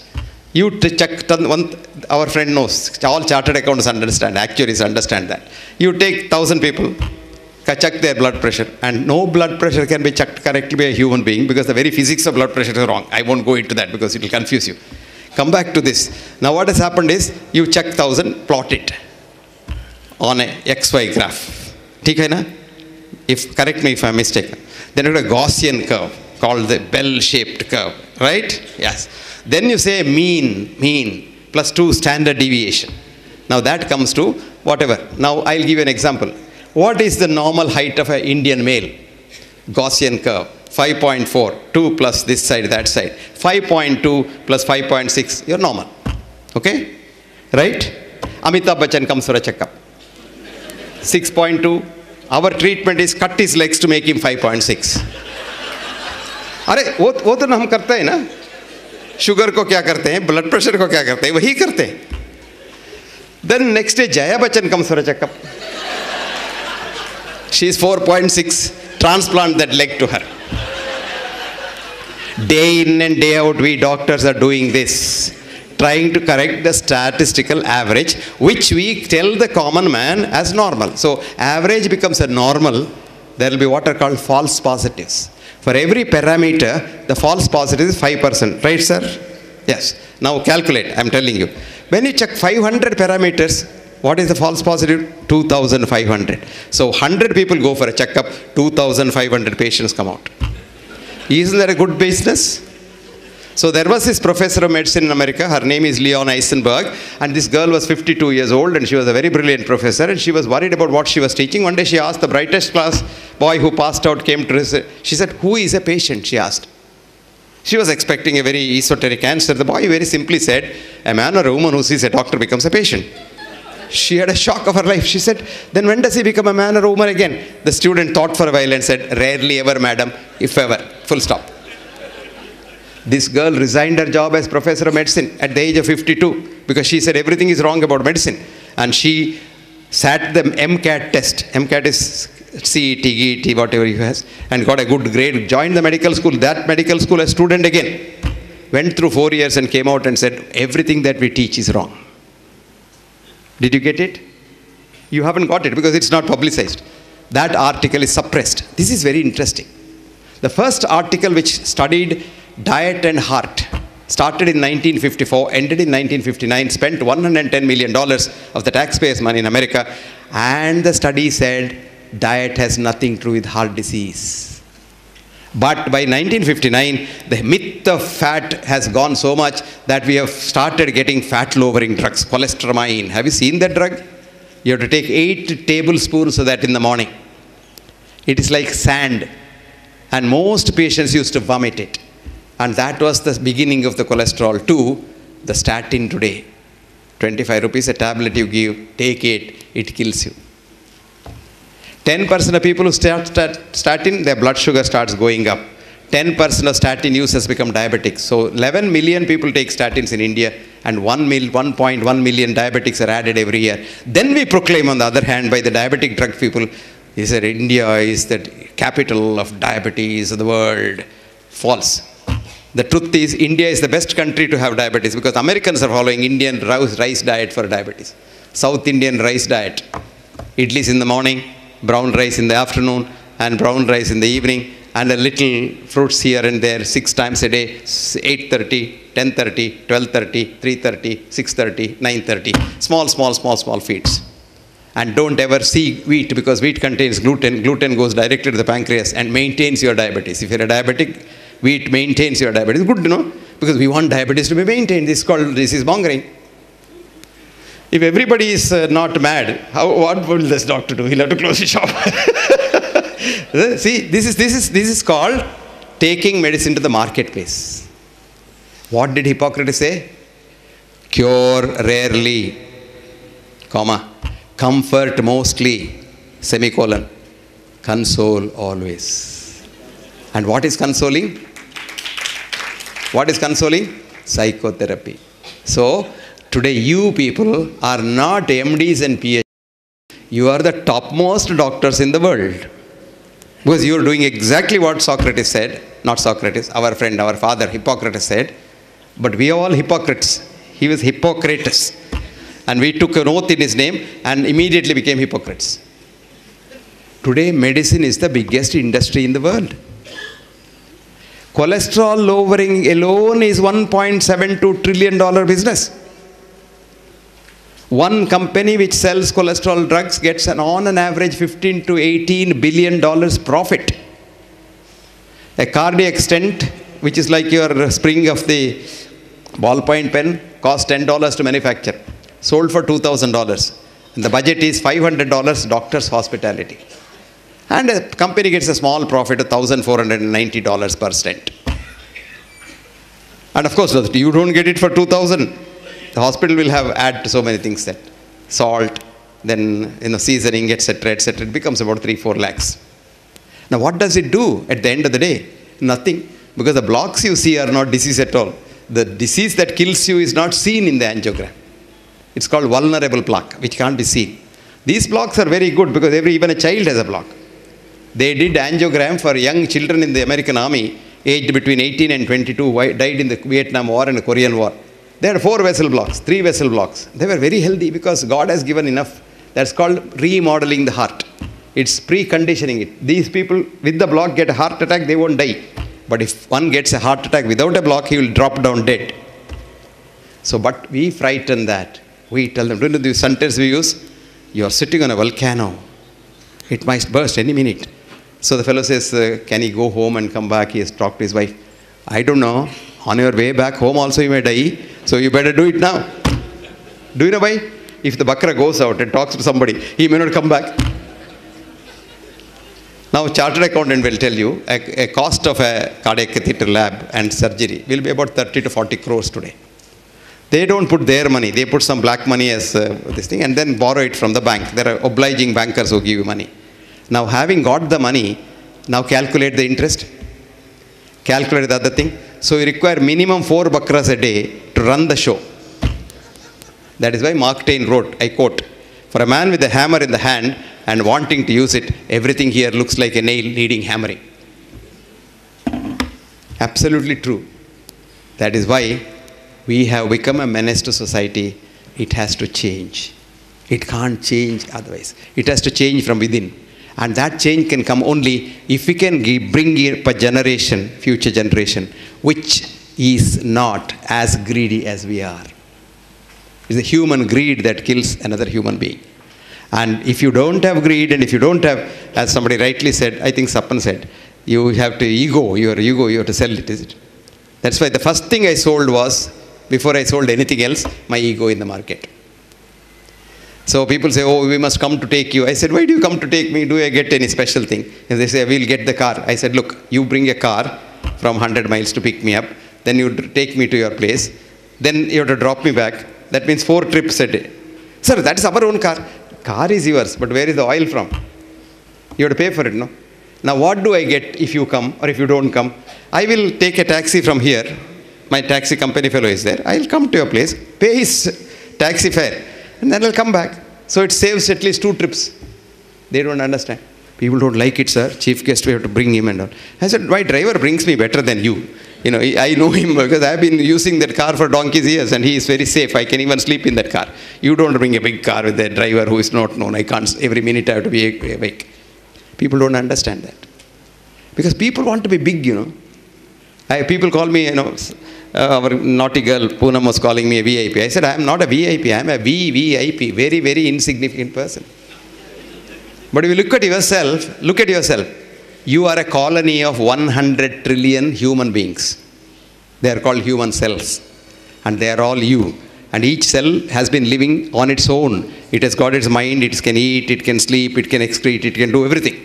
S2: You check, one, our friend knows, all chartered accountants understand, actuaries understand that. You take thousand people, check their blood pressure. And no blood pressure can be checked correctly by a human being because the very physics of blood pressure is wrong. I won't go into that because it will confuse you. Come back to this. Now what has happened is you check 1000, plot it on a XY graph. If Correct me if I'm mistaken. Then you have a Gaussian curve called the bell-shaped curve, right? Yes. Then you say mean, mean, plus 2 standard deviation. Now that comes to whatever. Now I'll give you an example. What is the normal height of an Indian male? Gaussian curve. 5.4, 2 plus this side, that side. 5.2 plus 5.6, you're normal. Okay? Right? Amitabh Bachchan comes for a checkup. 6.2, our treatment is cut his legs to make him 5.6 अरे वो वो तो हम करते हैं ना sugar को क्या करते हैं ब्लड प्रेशर को क्या करते हैं वही करते हैं then next day Jaya Bachchan comes for a checkup She's 4.6. Transplant that leg to her. Day in and day out, we doctors are doing this, trying to correct the statistical average, which we tell the common man as normal. So, average becomes a normal, there will be what are called false positives. For every parameter, the false positive is 5%, right, sir? Yes. Now, calculate, I'm telling you. When you check 500 parameters, what is the false positive? 2500. So, 100 people go for a checkup, 2500 patients come out. Isn't that a good business? So there was this professor of medicine in America. Her name is Leon Eisenberg. And this girl was 52 years old and she was a very brilliant professor. And she was worried about what she was teaching. One day she asked the brightest class boy who passed out, came to her. She said, Who is a patient? She asked. She was expecting a very esoteric answer. The boy very simply said, A man or a woman who sees a doctor becomes a patient. She had a shock of her life. She said, Then when does he become a man or a woman again? The student thought for a while and said, Rarely ever, madam, if ever. Full stop. This girl resigned her job as professor of medicine at the age of 52 because she said everything is wrong about medicine. And she sat the MCAT test. MCAT is CET, GET, whatever he has, and got a good grade. Joined the medical school. That medical school, a student again. Went through four years and came out and said, Everything that we teach is wrong. Did you get it? You haven't got it because it's not publicized. That article is suppressed. This is very interesting. The first article which studied diet and heart started in 1954, ended in 1959, spent $110 million of the taxpayers' money in America, and the study said diet has nothing to do with heart disease. But by 1959, the myth of fat has gone so much that we have started getting fat lowering drugs, cholestyramine. Have you seen that drug? You have to take eight tablespoons of that in the morning. It is like sand, and most patients used to vomit it. And that was the beginning of the cholesterol, too. The statin today 25 rupees a tablet you give, take it, it kills you. 10% of people who start, start statin, their blood sugar starts going up. 10% of statin use has become diabetic. So 11 million people take statins in India and 1 mil, 1.1 million diabetics are added every year. Then we proclaim on the other hand by the diabetic drug people, he said India is the capital of diabetes of the world. False. The truth is India is the best country to have diabetes because Americans are following Indian rice diet for diabetes. South Indian rice diet. Idlis in the morning, brown rice in the afternoon and brown rice in the evening and a little fruits here and there six times a day 8.30 10.30 12.30 3.30 6.30 9.30 small small small small feeds. And don't ever see wheat because wheat contains gluten. Gluten goes directly to the pancreas and maintains your diabetes. If you're a diabetic wheat maintains your diabetes. Good to know because we want diabetes to be maintained. This is called disease mongering if everybody is uh, not mad, how, what will this doctor do? He'll have to close his shop. See, this is, this, is, this is called taking medicine to the marketplace. What did Hippocrates say? Cure rarely, comma, comfort mostly, semicolon, console always. And what is consoling? What is consoling? Psychotherapy. So, Today, you people are not MDs and PhDs. You are the topmost doctors in the world. Because you are doing exactly what Socrates said, not Socrates, our friend, our father, Hippocrates said. But we are all hypocrites. He was Hippocrates. And we took an oath in his name and immediately became hypocrites. Today, medicine is the biggest industry in the world. Cholesterol lowering alone is $1.72 trillion business. One company which sells cholesterol drugs gets an on an average 15 to 18 billion dollars profit. A cardiac stent, which is like your spring of the ballpoint pen, costs $10 to manufacture. Sold for $2,000. And the budget is $500 doctor's hospitality. And a company gets a small profit of $1,490 per stent. And of course, you don't get it for 2000 the hospital will have add so many things that salt, then you know seasoning, etc., etc. It becomes about three, four lakhs. Now, what does it do at the end of the day? Nothing, because the blocks you see are not disease at all. The disease that kills you is not seen in the angiogram. It's called vulnerable plaque, which can't be seen. These blocks are very good because every even a child has a block. They did angiogram for young children in the American army, aged between 18 and 22, died in the Vietnam War and the Korean War. They had four vessel blocks, three vessel blocks. They were very healthy because God has given enough. That's called remodeling the heart. It's preconditioning it. These people with the block get a heart attack, they won't die. But if one gets a heart attack without a block, he will drop down dead. So, but we frighten that. We tell them, do you know the sentence we use? You are sitting on a volcano. It might burst any minute. So the fellow says, uh, can he go home and come back? He has talked to his wife. I don't know. On your way back home also you may die. So you better do it now. Do you know why? If the Bakra goes out and talks to somebody, he may not come back. Now, chartered accountant will tell you a, a, cost of a cardiac catheter lab and surgery will be about 30 to 40 crores today. They don't put their money, they put some black money as uh, this thing and then borrow it from the bank. There are obliging bankers who give you money. Now, having got the money, now calculate the interest, calculate the other thing. So, you require minimum four bakras a day to run the show. That is why Mark Twain wrote, I quote, For a man with a hammer in the hand and wanting to use it, everything here looks like a nail needing hammering. Absolutely true. That is why we have become a menace to society. It has to change. It can't change otherwise. It has to change from within. And that change can come only if we can give, bring up a generation, future generation, which is not as greedy as we are. It's the human greed that kills another human being. And if you don't have greed and if you don't have, as somebody rightly said, I think Sappan said, you have to ego, your ego, you have to sell it, is it? That's why the first thing I sold was, before I sold anything else, my ego in the market. So people say, oh, we must come to take you. I said, why do you come to take me? Do I get any special thing? And they say, we'll get the car. I said, look, you bring a car from 100 miles to pick me up. Then you take me to your place. Then you have to drop me back. That means four trips a day. Sir, that is our own car. Car is yours, but where is the oil from? You have to pay for it, no? Now, what do I get if you come or if you don't come? I will take a taxi from here. My taxi company fellow is there. I'll come to your place, pay his taxi fare, and then I'll come back. So it saves at least two trips. They don't understand. People don't like it, sir. Chief guest, we have to bring him and all. I said, my driver brings me better than you. You know, I know him because I've been using that car for donkey's years and he is very safe. I can even sleep in that car. You don't bring a big car with a driver who is not known. I can't, every minute I have to be awake. People don't understand that. Because people want to be big, you know. I, people call me, you know, uh, our naughty girl, Poonam was calling me a VIP. I said, I am not a VIP, I am a VVIP, very, very insignificant person. But if you look at yourself, look at yourself. You are a colony of 100 trillion human beings. They are called human cells. And they are all you. And each cell has been living on its own. It has got its mind, it can eat, it can sleep, it can excrete, it can do everything.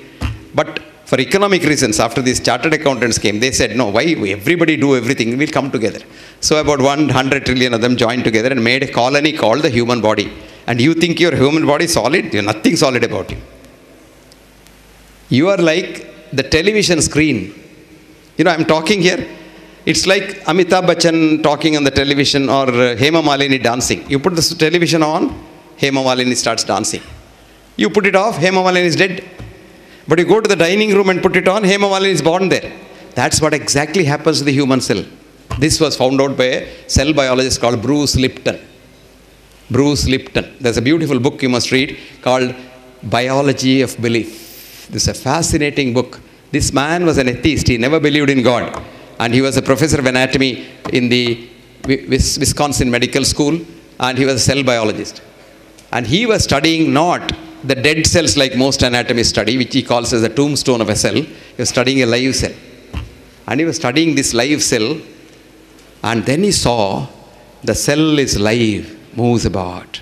S2: But for economic reasons, after these chartered accountants came, they said, no, why everybody do everything? We'll come together. So about 100 trillion of them joined together and made a colony called the human body. And you think your human body is solid? There's nothing solid about you. You are like the television screen. You know, I'm talking here. It's like Amitabh Bachchan talking on the television or uh, Hema Malini dancing. You put the television on, Hema Malini starts dancing. You put it off, Hema Malini is dead. But you go to the dining room and put it on, Hema Malini is born there. That's what exactly happens to the human cell. This was found out by a cell biologist called Bruce Lipton. Bruce Lipton. There's a beautiful book you must read called Biology of Belief. This is a fascinating book. This man was an atheist. He never believed in God. And he was a professor of anatomy in the Wisconsin Medical School. And he was a cell biologist. And he was studying not the dead cells like most anatomists study, which he calls as the tombstone of a cell. He was studying a live cell. And he was studying this live cell. And then he saw the cell is live, moves about,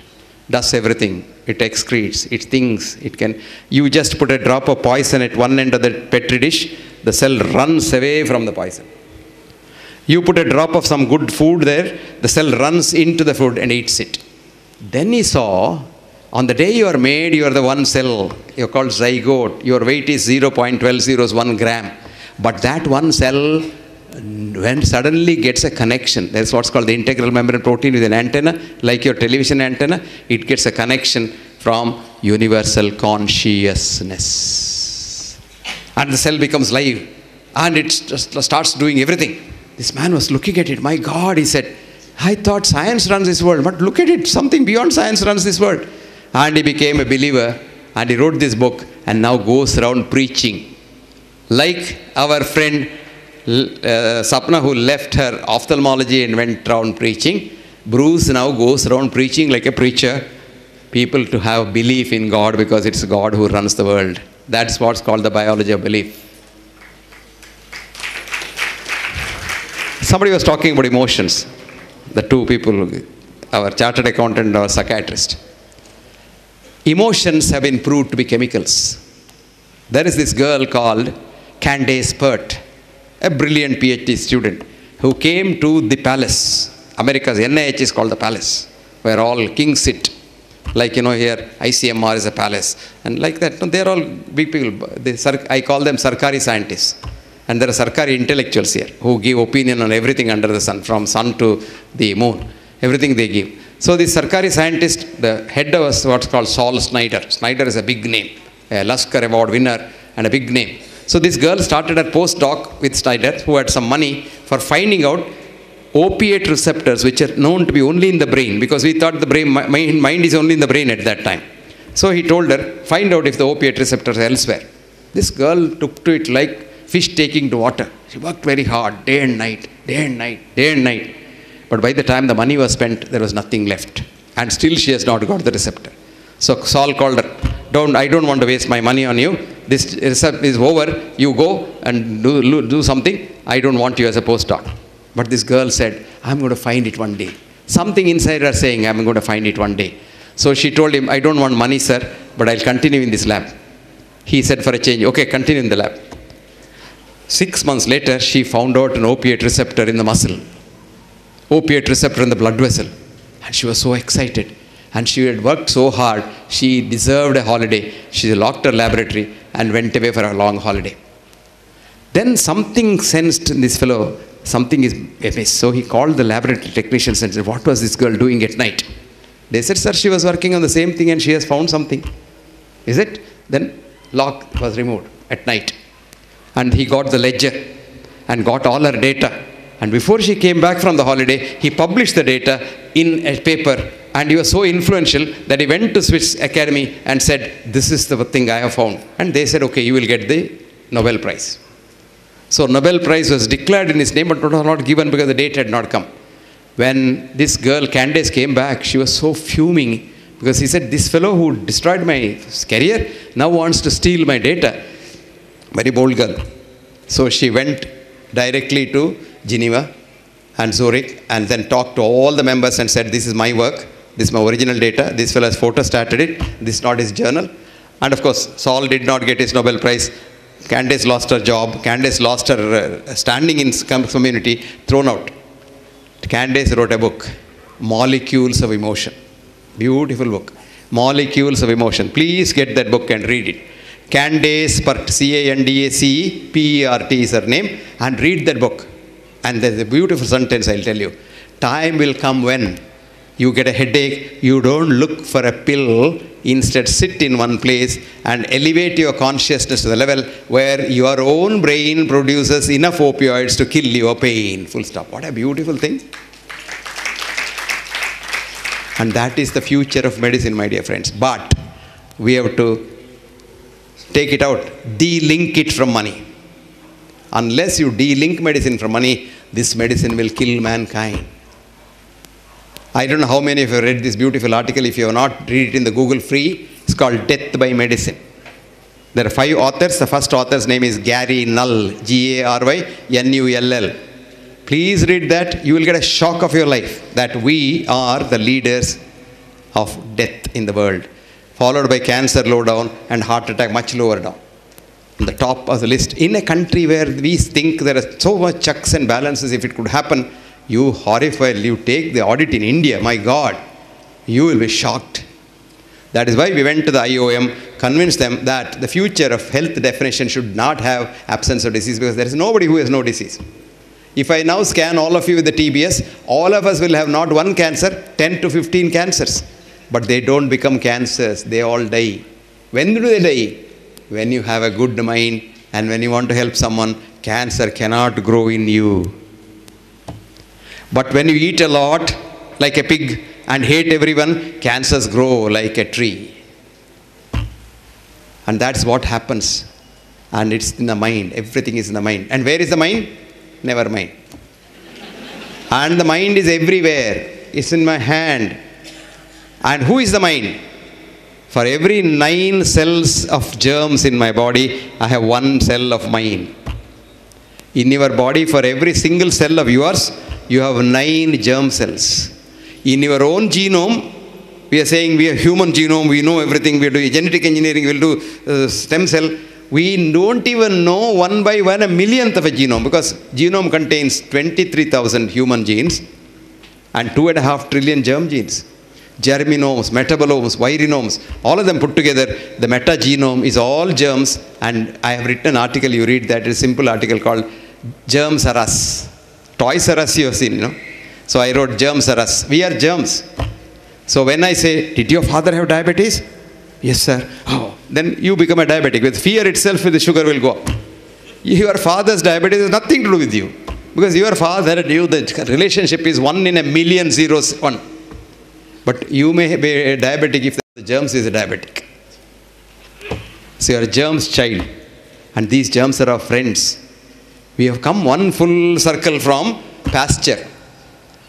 S2: does everything. It excretes, it thinks, it can. You just put a drop of poison at one end of the petri dish, the cell runs away from the poison. You put a drop of some good food there, the cell runs into the food and eats it. Then he saw on the day you are made, you are the one cell. You're called zygote. Your weight is 0.1201 gram. But that one cell, when suddenly gets a connection, that's what's called the integral membrane protein with an antenna, like your television antenna, it gets a connection from universal consciousness. And the cell becomes live. And it just starts doing everything. This man was looking at it. My God, he said, I thought science runs this world, but look at it, something beyond science runs this world and he became a believer and he wrote this book and now goes around preaching. Like our friend uh, Sapna who left her ophthalmology and went around preaching, Bruce now goes around preaching like a preacher, people to have belief in God because it's God who runs the world. That's what's called the biology of belief. Somebody was talking about emotions. The two people, our chartered accountant and our psychiatrist emotions have been proved to be chemicals. There is this girl called Candace Pert, a brilliant PhD student, who came to the palace America's NIH is called the palace, where all kings sit. Like, you know, here ICMR is a palace. And like that, they're all big people. They, I call them Sarkari scientists. And there are Sarkari intellectuals here who give opinion on everything under the sun, from sun to the moon. Everything they give. So this Sarkari scientist, the head was what's called Sol Snyder. Snyder is a big name, a Lasker Award winner and a big name. So this girl started a postdoc with Snyder, who had some money for finding out opiate receptors, which are known to be only in the brain, because we thought the brain mind, mind is only in the brain at that time. So he told her, find out if the opiate receptors are elsewhere. This girl took to it like fish taking to water. She worked very hard, day and night, day and night, day and night. But by the time the money was spent, there was nothing left. And still she has not got the receptor. So Sol called her, don't, I don't want to waste my money on you. This is over. You go and do, do something. I don't want you as a postdoc. But this girl said, I'm going to find it one day. Something inside her saying, I'm going to find it one day. So she told him, I don't want money, sir, but I'll continue in this lab. He said, for a change, okay, continue in the lab. Six months later, she found out an opiate receptor in the muscle, opiate receptor in the blood vessel. And she was so excited. And she had worked so hard, she deserved a holiday. She locked her laboratory and went away for a long holiday. Then something sensed in this fellow, something is amiss. So he called the laboratory technicians and said, What was this girl doing at night? They said, Sir, she was working on the same thing and she has found something. Is it? Then lock was removed at night. And he got the ledger and got all her data. And before she came back from the holiday, he published the data in a paper and he was so influential that he went to Swiss Academy and said, This is the thing I have found. And they said, Okay, you will get the Nobel Prize. So Nobel Prize was declared in his name, but was not given because the date had not come. When this girl Candace came back, she was so fuming because he said, This fellow who destroyed my career now wants to steal my data. Very bold girl. So she went directly to Geneva and Zurich and then talked to all the members and said, This is my work. This is my original data. This fellow has photostated it. This is not his journal. And of course, Sol did not get his Nobel Prize. Candace lost her job. Candace lost her uh, standing in community, thrown out. Candace wrote a book, Molecules of Emotion. Beautiful book. Molecules of Emotion. Please get that book and read it. Candace, C-A-N-D-A-C-E, P-E-R-T is her name, and read that book. And there's a beautiful sentence I'll tell you. Time will come when you get a headache, you don't look for a pill, instead sit in one place and elevate your consciousness to the level where your own brain produces enough opioids to kill your pain. Full stop. What a beautiful thing. And that is the future of medicine, my dear friends. But we have to take it out, de-link it from money. Unless you de-link medicine from money, this medicine will kill mankind. I don't know how many of you read this beautiful article. If you have not, read it in the Google free. It's called Death by Medicine. There are five authors. The first author's name is Gary Null, G A R Y N U L L. Please read that. You will get a shock of your life that we are the leaders of death in the world, followed by cancer low down and heart attack much lower down. On the top of the list, in a country where we think there are so much checks and balances, if it could happen, you horrified, you take the audit in India, my God, you will be shocked. That is why we went to the IOM, convinced them that the future of health definition should not have absence of disease because there is nobody who has no disease. If I now scan all of you with the TBS, all of us will have not one cancer, 10 to 15 cancers. But they don't become cancers, they all die. When do they die? When you have a good mind and when you want to help someone, cancer cannot grow in you. But when you eat a lot, like a pig, and hate everyone, cancers grow like a tree. And that's what happens. And it's in the mind. Everything is in the mind. And where is the mind? Never mind. And the mind is everywhere. It's in my hand. And who is the mind? For every nine cells of germs in my body, I have one cell of mine. In your body, for every single cell of yours, you have nine germ cells. In your own genome, we are saying we are human genome, we know everything, we do genetic engineering, we'll do uh, stem cell. We don't even know one by one a millionth of a genome because genome contains 23,000 human genes and two and a half trillion germ genes. Germinomes, metabolomes, virinomes, all of them put together, the metagenome is all germs. And I have written an article, you read that, a simple article called Germs Are Us. Toys Are Us, you have seen, you know. So I wrote Germs Are Us. We are germs. So when I say, Did your father have diabetes? Yes, sir. Oh, then you become a diabetic. With fear itself, the sugar will go up. Your father's diabetes has nothing to do with you. Because your father and you, the relationship is one in a million zeros, one. But you may be a diabetic if the germs is a diabetic. So you are a germs child. And these germs are our friends. We have come one full circle from Pasteur.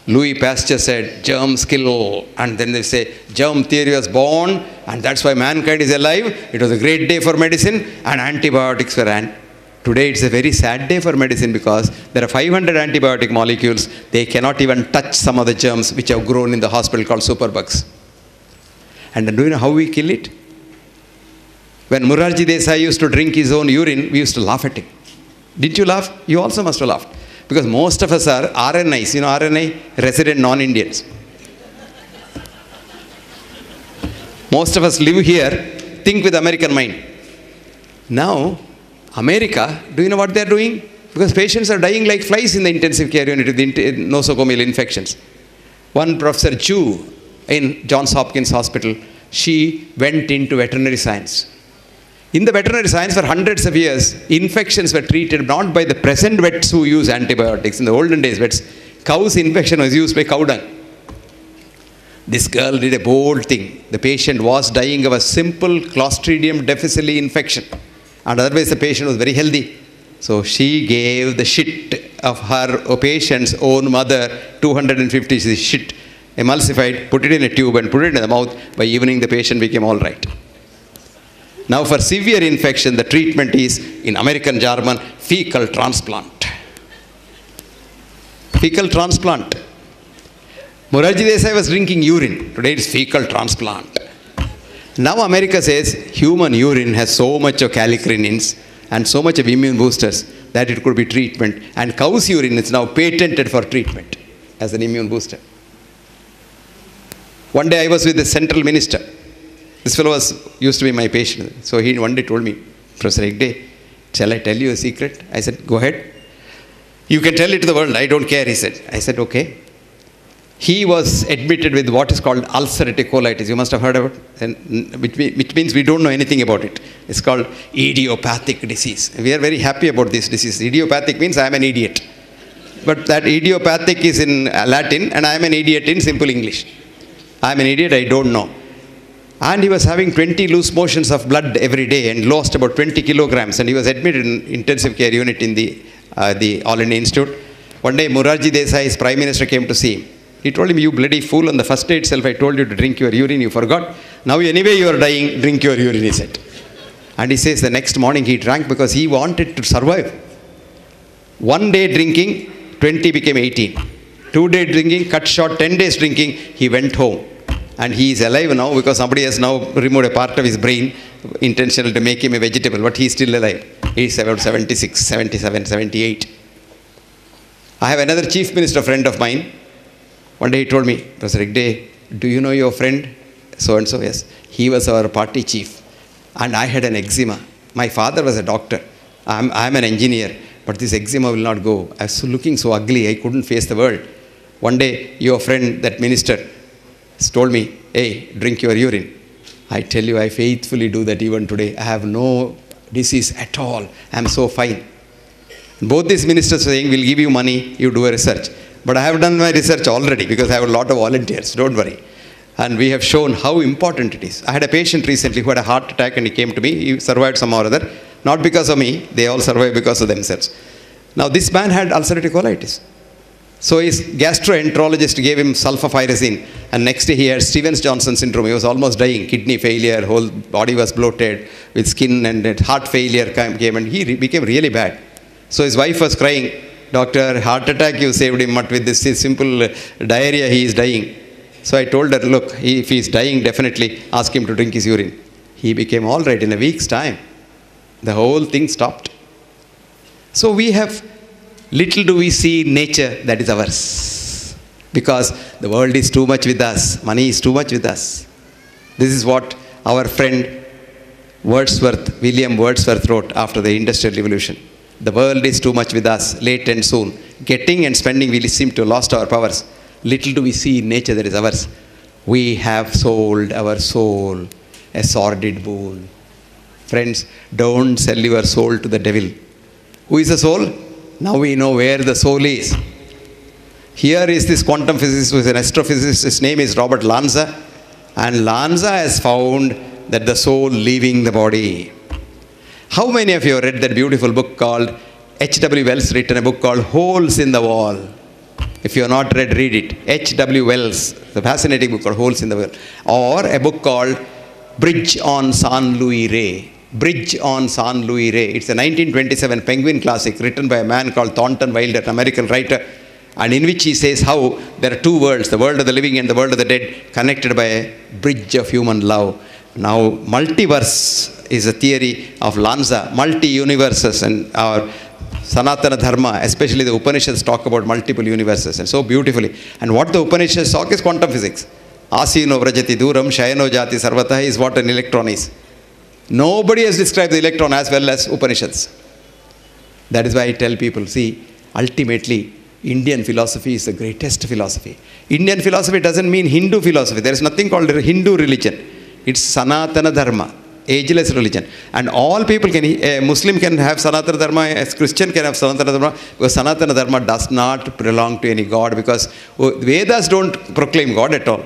S2: Louis Pasteur said, germs kill. And then they say, germ theory was born, and that's why mankind is alive. It was a great day for medicine, and antibiotics were an. Today it's a very sad day for medicine because there are 500 antibiotic molecules. They cannot even touch some of the germs which have grown in the hospital called superbugs. And do you know how we kill it? When Morarji Desai used to drink his own urine, we used to laugh at him. Did you laugh? You also must have laughed. Because most of us are RNIs, you know RNI, resident non-Indians. Most of us live here, think with American mind. Now, America, do you know what they're doing? Because patients are dying like flies in the intensive care unit with nosocomial infections. One Professor Chu in Johns Hopkins Hospital, she went into veterinary science. In the veterinary science, for hundreds of years, infections were treated not by the present vets who use antibiotics. In the olden days, vets, cow's infection was used by cow dung. This girl did a bold thing. The patient was dying of a simple Clostridium difficile infection and otherwise the patient was very healthy. So she gave the shit of her patient's own mother 250 shit emulsified, put it in a tube and put it in the mouth. By evening the patient became all right. Now for severe infection the treatment is in American German fecal transplant. Fecal transplant. Morarji Desai was drinking urine. Today it's fecal transplant. Now America says human urine has so much of kallikreins and so much of immune boosters that it could be treatment. And cow's urine is now patented for treatment as an immune booster. One day I was with the central minister. This fellow was used to be my patient. So he one day told me, Professor Hegde, shall I tell you a secret? I said, go ahead. You can tell it to the world. I don't care, he said. I said, okay he was admitted with what is called ulcerative colitis. You must have heard of it, which, means we don't know anything about it. It's called idiopathic disease. We are very happy about this disease. Idiopathic means I am an idiot. But that idiopathic is in Latin and I am an idiot in simple English. I am an idiot, I don't know. And he was having 20 loose motions of blood every day and lost about 20 kilograms. And he was admitted in intensive care unit in the, uh, the All India Institute. One day, Morarji Desai, his prime minister, came to see him. He told him, You bloody fool, on the first day itself I told you to drink your urine, you forgot. Now, anyway, you are dying, drink your urine, he said. And he says the next morning he drank because he wanted to survive. One day drinking, 20 became 18. Two day drinking, cut short, 10 days drinking, he went home. And he is alive now because somebody has now removed a part of his brain intentional to make him a vegetable, but he is still alive. He is about 76, 77, 78. I have another chief minister friend of mine one day he told me, Professor Hegde, do you know your friend? So and so, yes. He was our party chief. And I had an eczema. My father was a doctor. I'm, I'm an engineer. But this eczema will not go. I was looking so ugly, I couldn't face the world. One day, your friend, that minister, told me, hey, drink your urine. I tell you, I faithfully do that even today. I have no disease at all. I'm so fine. Both these ministers saying, we'll give you money, you do a research. But I have done my research already because I have a lot of volunteers, don't worry. And we have shown how important it is. I had a patient recently who had a heart attack and he came to me. He survived somehow or other. Not because of me, they all survived because of themselves. Now, this man had ulcerative colitis. So his gastroenterologist gave him sulfapirazine, and next day he had Stevens-Johnson syndrome. He was almost dying, kidney failure, whole body was bloated with skin and heart failure came, and he became really bad. So his wife was crying, Doctor, heart attack, you saved him, but with this simple diarrhea, he is dying. So I told her, look, if he is dying, definitely ask him to drink his urine. He became all right in a week's time. The whole thing stopped. So we have, little do we see nature that is ours. Because the world is too much with us, money is too much with us. This is what our friend Wordsworth, William Wordsworth wrote after the Industrial Revolution. The world is too much with us, late and soon. Getting and spending, we seem to have lost our powers. Little do we see in nature that is ours. We have sold our soul, a sordid boon. Friends, don't sell your soul to the devil. Who is the soul? Now we know where the soul is. Here is this quantum physicist who is an astrophysicist. His name is Robert Lanza. And Lanza has found that the soul leaving the body. How many of you have read that beautiful book called H.W. Wells written a book called Holes in the Wall? If you have not read, read it. H.W. Wells, the fascinating book called Holes in the Wall. Or a book called Bridge on San Luis Rey. Bridge on San Luis Rey. It's a 1927 Penguin classic written by a man called Thornton Wilder, an American writer, and in which he says how there are two worlds, the world of the living and the world of the dead, connected by a bridge of human love. Now, multiverse is a theory of Lanza, multi universes, and our Sanatana Dharma, especially the Upanishads, talk about multiple universes and so beautifully. And what the Upanishads talk is quantum physics. Asino vrajati duram, shayano jati sarvata is what an electron is. Nobody has described the electron as well as Upanishads. That is why I tell people see, ultimately, Indian philosophy is the greatest philosophy. Indian philosophy doesn't mean Hindu philosophy. There is nothing called Hindu religion. It's Sanatana Dharma, ageless religion. And all people can, a Muslim can have Sanatana Dharma, a Christian can have Sanatana Dharma, because Sanatana Dharma does not belong to any God, because oh, Vedas don't proclaim God at all.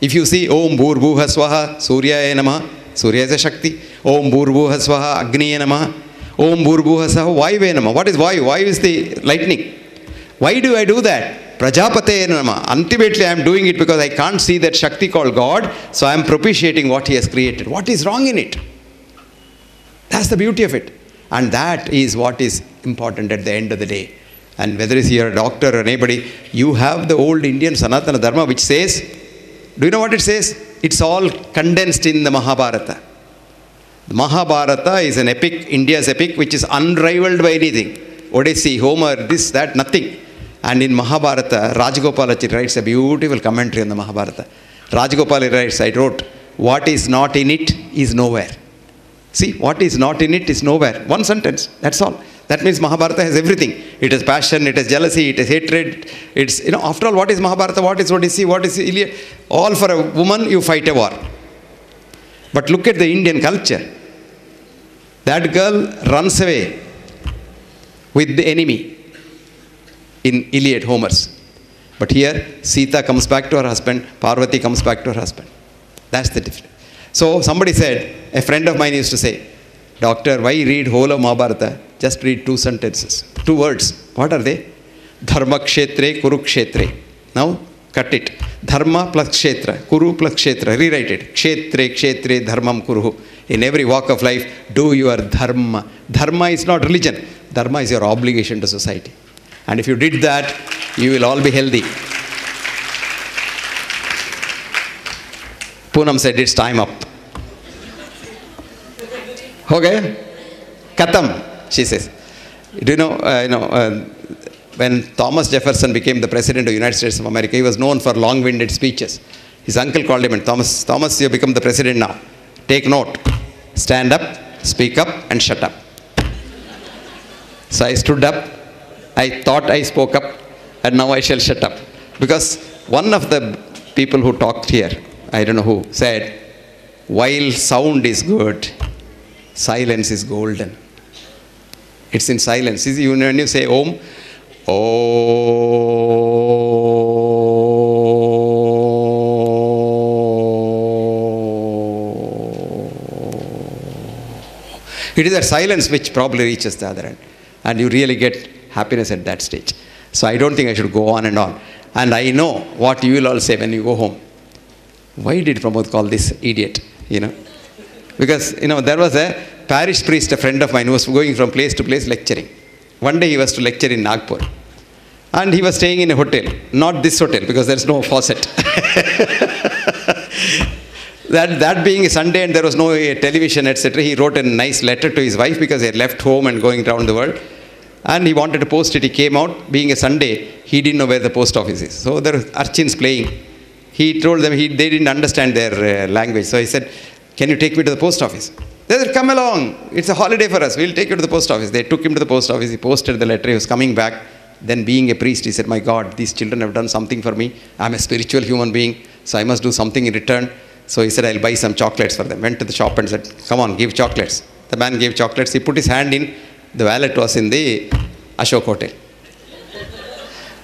S2: If you see Om Bhur Bhuha Swaha, Surya Namaha, Surya is a Shakti. Om Bhur Bhuha Swaha, Agni Namaha. Om Bhur Bhuha Swaha, Vayu Namaha. What is Vayu? Vayu is the lightning. Why do I do that? Prajapate Nama. Ultimately, I am doing it because I can't see that Shakti called God, so I am propitiating what He has created. What is wrong in it? That's the beauty of it. And that is what is important at the end of the day. And whether it's you're a doctor or anybody, you have the old Indian Sanatana Dharma which says, do you know what it says? It's all condensed in the Mahabharata. The Mahabharata is an epic, India's epic, which is unrivaled by anything. Odyssey, Homer, this, that, nothing. And in Mahabharata, Rajagopalachari writes a beautiful commentary on the Mahabharata. Rajagopal writes, I wrote, what is not in it is nowhere. See, what is not in it is nowhere. One sentence, that's all. That means Mahabharata has everything. It has passion, it has jealousy, it has hatred. It's, you know, after all, what is Mahabharata, what is Odyssey, what is Iliad? All for a woman, you fight a war. But look at the Indian culture. That girl runs away with the enemy in Iliad, Homer's. But here, Sita comes back to her husband, Parvati comes back to her husband. That's the difference. So somebody said, a friend of mine used to say, Doctor, why read whole of Mahabharata? Just read two sentences, two words. What are they? Dharma kshetre, kuru kshetre. Now, cut it. Dharma plus kshetra, kuru plus kshetra. Rewrite it. Kshetre, kshetre, dharmam kuruhu. In every walk of life, do your dharma. Dharma is not religion. Dharma is your obligation to society. And if you did that, you will all be healthy. Poonam said, It's time up. Okay? Katam, she says. Do you know, uh, you know uh, when Thomas Jefferson became the president of the United States of America, he was known for long winded speeches. His uncle called him, and Thomas, Thomas, you become the president now. Take note. Stand up, speak up, and shut up. So I stood up I thought I spoke up and now I shall shut up. Because one of the people who talked here, I don't know who, said, while sound is good, silence is golden. It's in silence. See, when you say Om, It is that silence which probably reaches the other end. And you really get happiness at that stage. So I don't think I should go on and on. And I know what you will all say when you go home. Why did Pramod call this idiot? You know? Because, you know, there was a parish priest, a friend of mine, who was going from place to place lecturing. One day he was to lecture in Nagpur. And he was staying in a hotel. Not this hotel, because there's no faucet. that, that being a Sunday and there was no eh, television, etc., he wrote a nice letter to his wife because he had left home and going around the world. And he wanted to post it. He came out, being a Sunday, he didn't know where the post office is. So there were urchins playing. He told them he, they didn't understand their uh, language. So he said, Can you take me to the post office? They said, Come along. It's a holiday for us. We'll take you to the post office. They took him to the post office. He posted the letter. He was coming back. Then, being a priest, he said, My God, these children have done something for me. I'm a spiritual human being, so I must do something in return. So he said, I'll buy some chocolates for them. Went to the shop and said, Come on, give chocolates. The man gave chocolates. He put his hand in. The wallet was in the Ashok Hotel.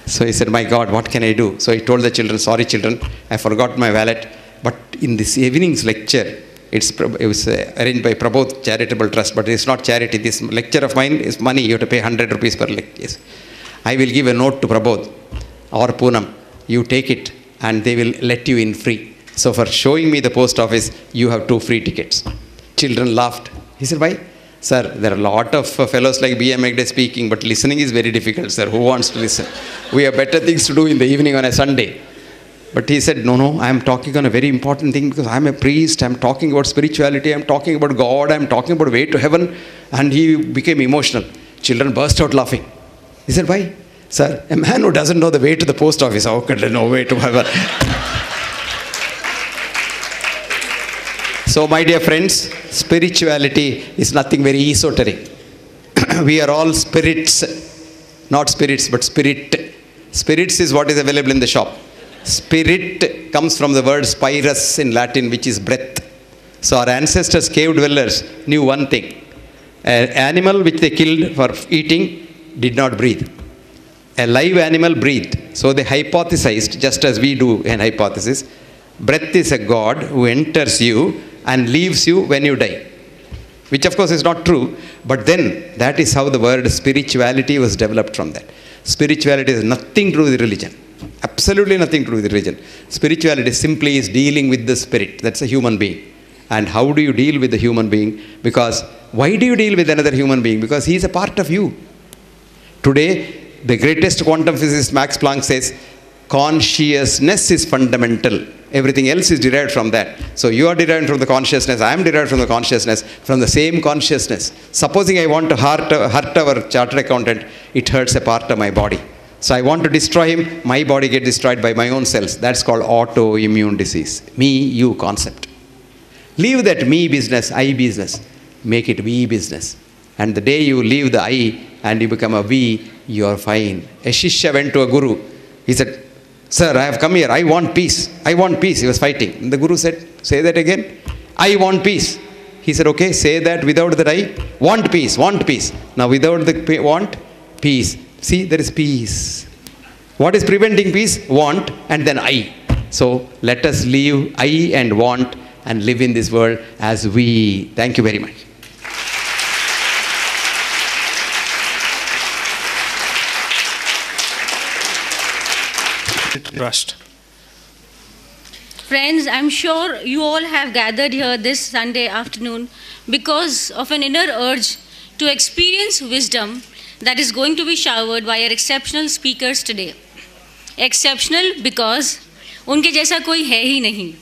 S2: So he said, My God, what can I do? So he told the children, Sorry, children, I forgot my wallet. But in this evening's lecture, it's, it was uh, arranged by Prabodh Charitable Trust, but it's not charity. This lecture of mine is money. You have to pay 100 rupees per lecture. Yes. I will give a note to Prabodh or Poonam. You take it and they will let you in free. So for showing me the post office, you have two free tickets. Children laughed. He said, Why? Sir, there are a lot of uh, fellows like B.M. Hegde speaking, but listening is very difficult, sir. Who wants to listen? We have better things to do in the evening on a Sunday. But he said, No, no, I am talking on a very important thing because I am a priest. I am talking about spirituality. I am talking about God. I am talking about way to heaven. And he became emotional. Children burst out laughing. He said, Why? Sir, a man who doesn't know the way to the post office, how could he know way to heaven? so, my dear friends, spirituality is nothing very esoteric. we are all spirits, not spirits, but spirit. Spirits is what is available in the shop. Spirit comes from the word spirus in Latin, which is breath. So, our ancestors, cave dwellers, knew one thing an animal which they killed for eating did not breathe. A live animal breathed. So, they hypothesized, just as we do an hypothesis, breath is a God who enters you and leaves you when you die. Which, of course, is not true, but then that is how the word spirituality was developed from that. Spirituality has nothing to do with religion. Absolutely nothing to do with religion. Spirituality simply is dealing with the spirit. That's a human being. And how do you deal with the human being? Because why do you deal with another human being? Because he is a part of you. Today, the greatest quantum physicist Max Planck says consciousness is fundamental. Everything else is derived from that. So you are derived from the consciousness, I am derived from the consciousness, from the same consciousness. Supposing I want to hurt, hurt our chartered accountant, it hurts a part of my body. So I want to destroy him, my body gets destroyed by my own cells. That's called autoimmune disease. Me, you concept. Leave that me business, I business. Make it we business. And the day you leave the I and you become a we, you are fine. A Shishya went to a guru. He said, Sir, I have come here. I want peace. I want peace. He was fighting. And the Guru said, Say that again. I want peace. He said, Okay, say that without the I. Want peace. Want peace. Now, without the want, peace. See, there is peace. What is preventing peace? Want and then I. So, let us leave I and want and live in this world as we. Thank you very much.
S3: Trust.
S4: Friends, I'm sure you all have gathered here this Sunday afternoon because of an inner urge to experience wisdom that is going to be showered by our exceptional speakers today. Exceptional because उनके जैसा कोई है ही नहीं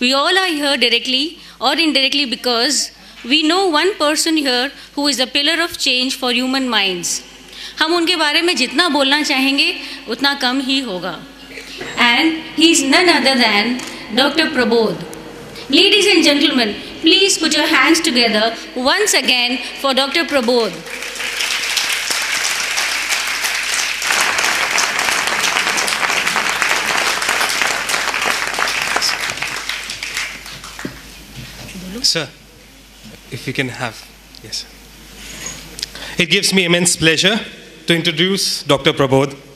S4: We all are here directly or indirectly because we know one person here who is a pillar of change for human minds. हम उनके बारे में जितना बोलना चाहेंगे उतना कम ही होगा and he is none other than Dr. Prabodh. Ladies and gentlemen, please put your hands together once again for Dr. Prabodh.
S3: Sir, if you can have, yes. It gives me immense pleasure to introduce Dr. Prabodh.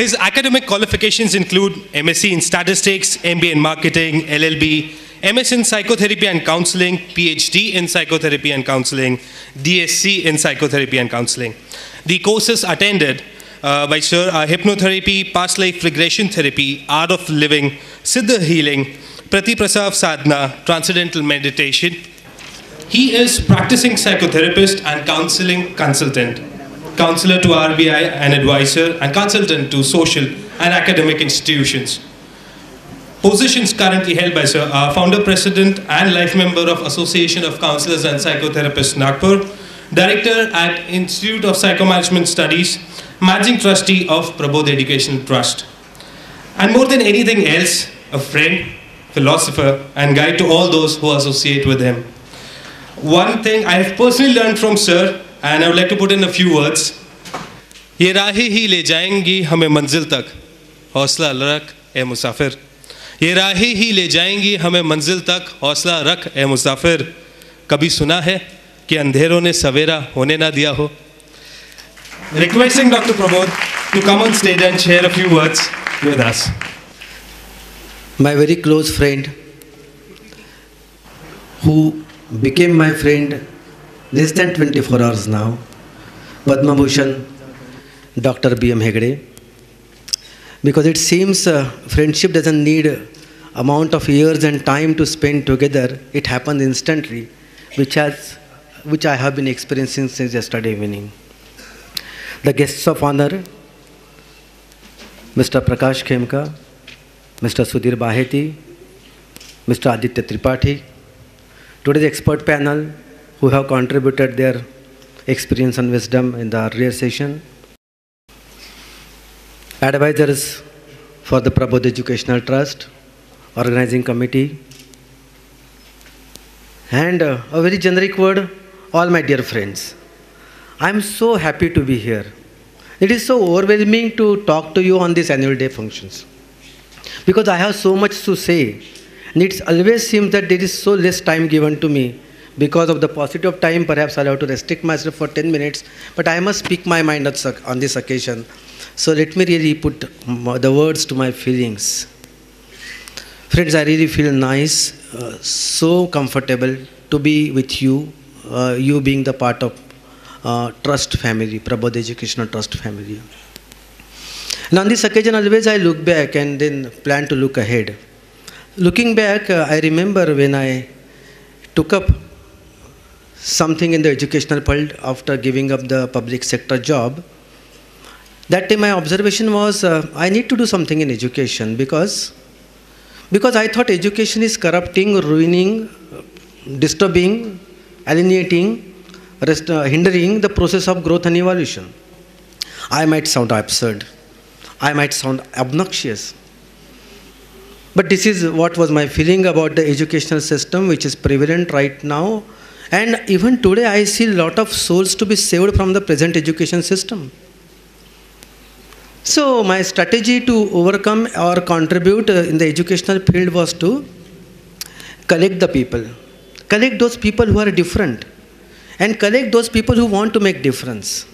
S3: His academic qualifications include MSc in Statistics, MBA in Marketing, LLB, MS in Psychotherapy and Counseling, PhD in Psychotherapy and Counseling, DSc in Psychotherapy and Counseling. The courses attended uh, by Sir are Hypnotherapy, Past Life Regression Therapy, Art of Living, Siddha Healing, Pratiprasav Sadhana, Transcendental Meditation. He is practicing psychotherapist and counseling consultant counselor to RBI and advisor, and consultant to social and academic institutions. Positions currently held by Sir are founder president and life member of Association of Counselors and Psychotherapists Nagpur, Director at Institute of Psychomanagement Studies, Managing Trustee of Prabodh Education Trust. And more than anything else, a friend, philosopher, and guide to all those who associate with him. One thing I have personally learned from Sir, and I like to put in a few words ये राह ही ले जाएँगी हमें मंजिल तक। हौसला रख, ए मुसाफिर। ये राह ही ले जाएँगी हमें मंजिल तक। हौसला रख, ए मुसाफिर। कभी सुना है कि अंधेरों ने सवेरा होने ना दिया हो? Requesting doctor Pramod to come on stage and share a few words with us
S5: my very close friend who became my friend less than 24 hours now, Padma Bhushan, Dr. B.M. Hegde. Because it seems uh, friendship doesn't need amount of years and time to spend together. It happens instantly, which has, which I have been experiencing since yesterday evening. The guests of honor, Mr. Prakash Khemka, Mr. Sudhir Baheti, Mr. Aditya Tripathi, today's expert panel who have contributed their experience and wisdom in the earlier session, advisors for the Prabodh Educational Trust, organizing committee, and uh, a very generic word, all my dear friends. I am so happy to be here. It is so overwhelming to talk to you on these annual day functions because I have so much to say. And it always seems that there is so less time given to me. Because of the paucity of time, perhaps I'll have to restrict myself for 10 minutes, but I must speak my mind on this occasion. So let me really put the words to my feelings. Friends, I really feel nice, uh, so comfortable to be with you, uh, you being the part of uh, trust family, Prabodh Educational Trust family. And on this occasion, always I look back and then plan to look ahead. Looking back, uh, I remember when I took up something in the educational field after giving up the public sector job. That time my observation was uh, I need to do something in education because because I thought education is corrupting, ruining, disturbing, alienating, rest, uh, hindering the process of growth and evolution. I might sound absurd. I might sound obnoxious. But this is what was my feeling about the educational system which is prevalent right now. And even today, I see a lot of souls to be saved from the present education system. So, my strategy to overcome or contribute uh, in the educational field was to collect the people, collect those people who are different, and collect those people who want to make difference.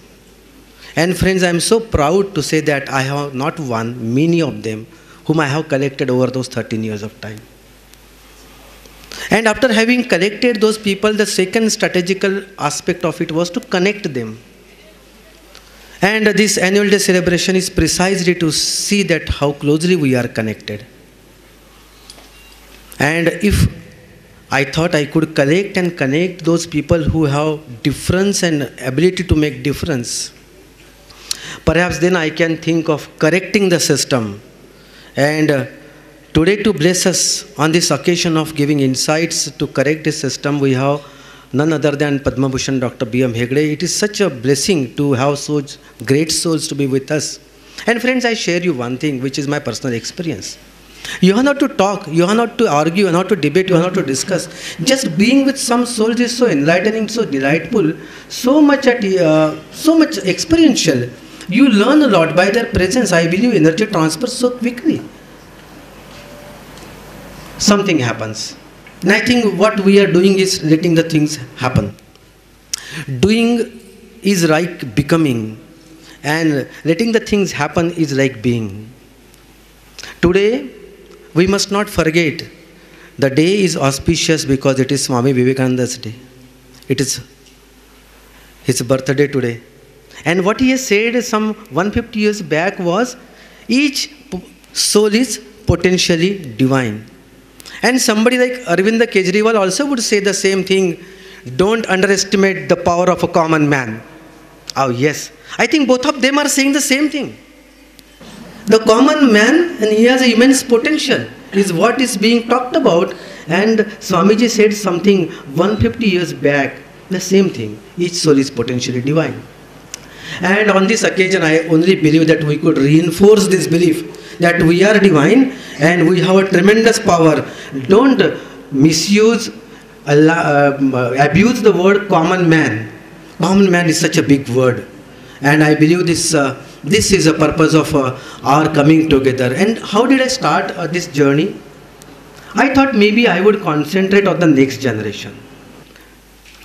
S5: And friends, I am so proud to say that I have not one, many of them, whom I have collected over those 13 years of time. And after having collected those people, the second strategical aspect of it was to connect them. And this annual day celebration is precisely to see that how closely we are connected. And if I thought I could collect and connect those people who have difference and ability to make difference, perhaps then I can think of correcting the system. And today, to bless us on this occasion of giving insights to correct this system, we have none other than Padma Bhushan Dr. B.M. Hegde. It is such a blessing to have such great souls to be with us. And friends, I share you one thing, which is my personal experience. You are not to talk, you are not to argue, you are not to debate, you are not to discuss. Just being with some souls is so enlightening, so delightful, so much at, uh, so much experiential. You learn a lot by their presence. I believe energy transfers so quickly. Something happens. And I think what we are doing is letting the things happen. Doing is like becoming, and letting the things happen is like being. Today, we must not forget the day is auspicious because it is Swami Vivekananda's day. It is his birthday today. And what he has said some 150 years back was each soul is potentially divine. And somebody like Arvind Kejriwal also would say the same thing don't underestimate the power of a common man. Oh, yes. I think both of them are saying the same thing. The common man, and he has immense potential, is what is being talked about. And Swamiji said something 150 years back The same thing. Each soul is potentially divine. And on this occasion, I only believe that we could reinforce this belief that we are divine and we have a tremendous power. Don't misuse, um, abuse the word common man. Common man is such a big word. And I believe this, uh, this is a purpose of uh, our coming together. And how did I start uh, this journey? I thought maybe I would concentrate on the next generation.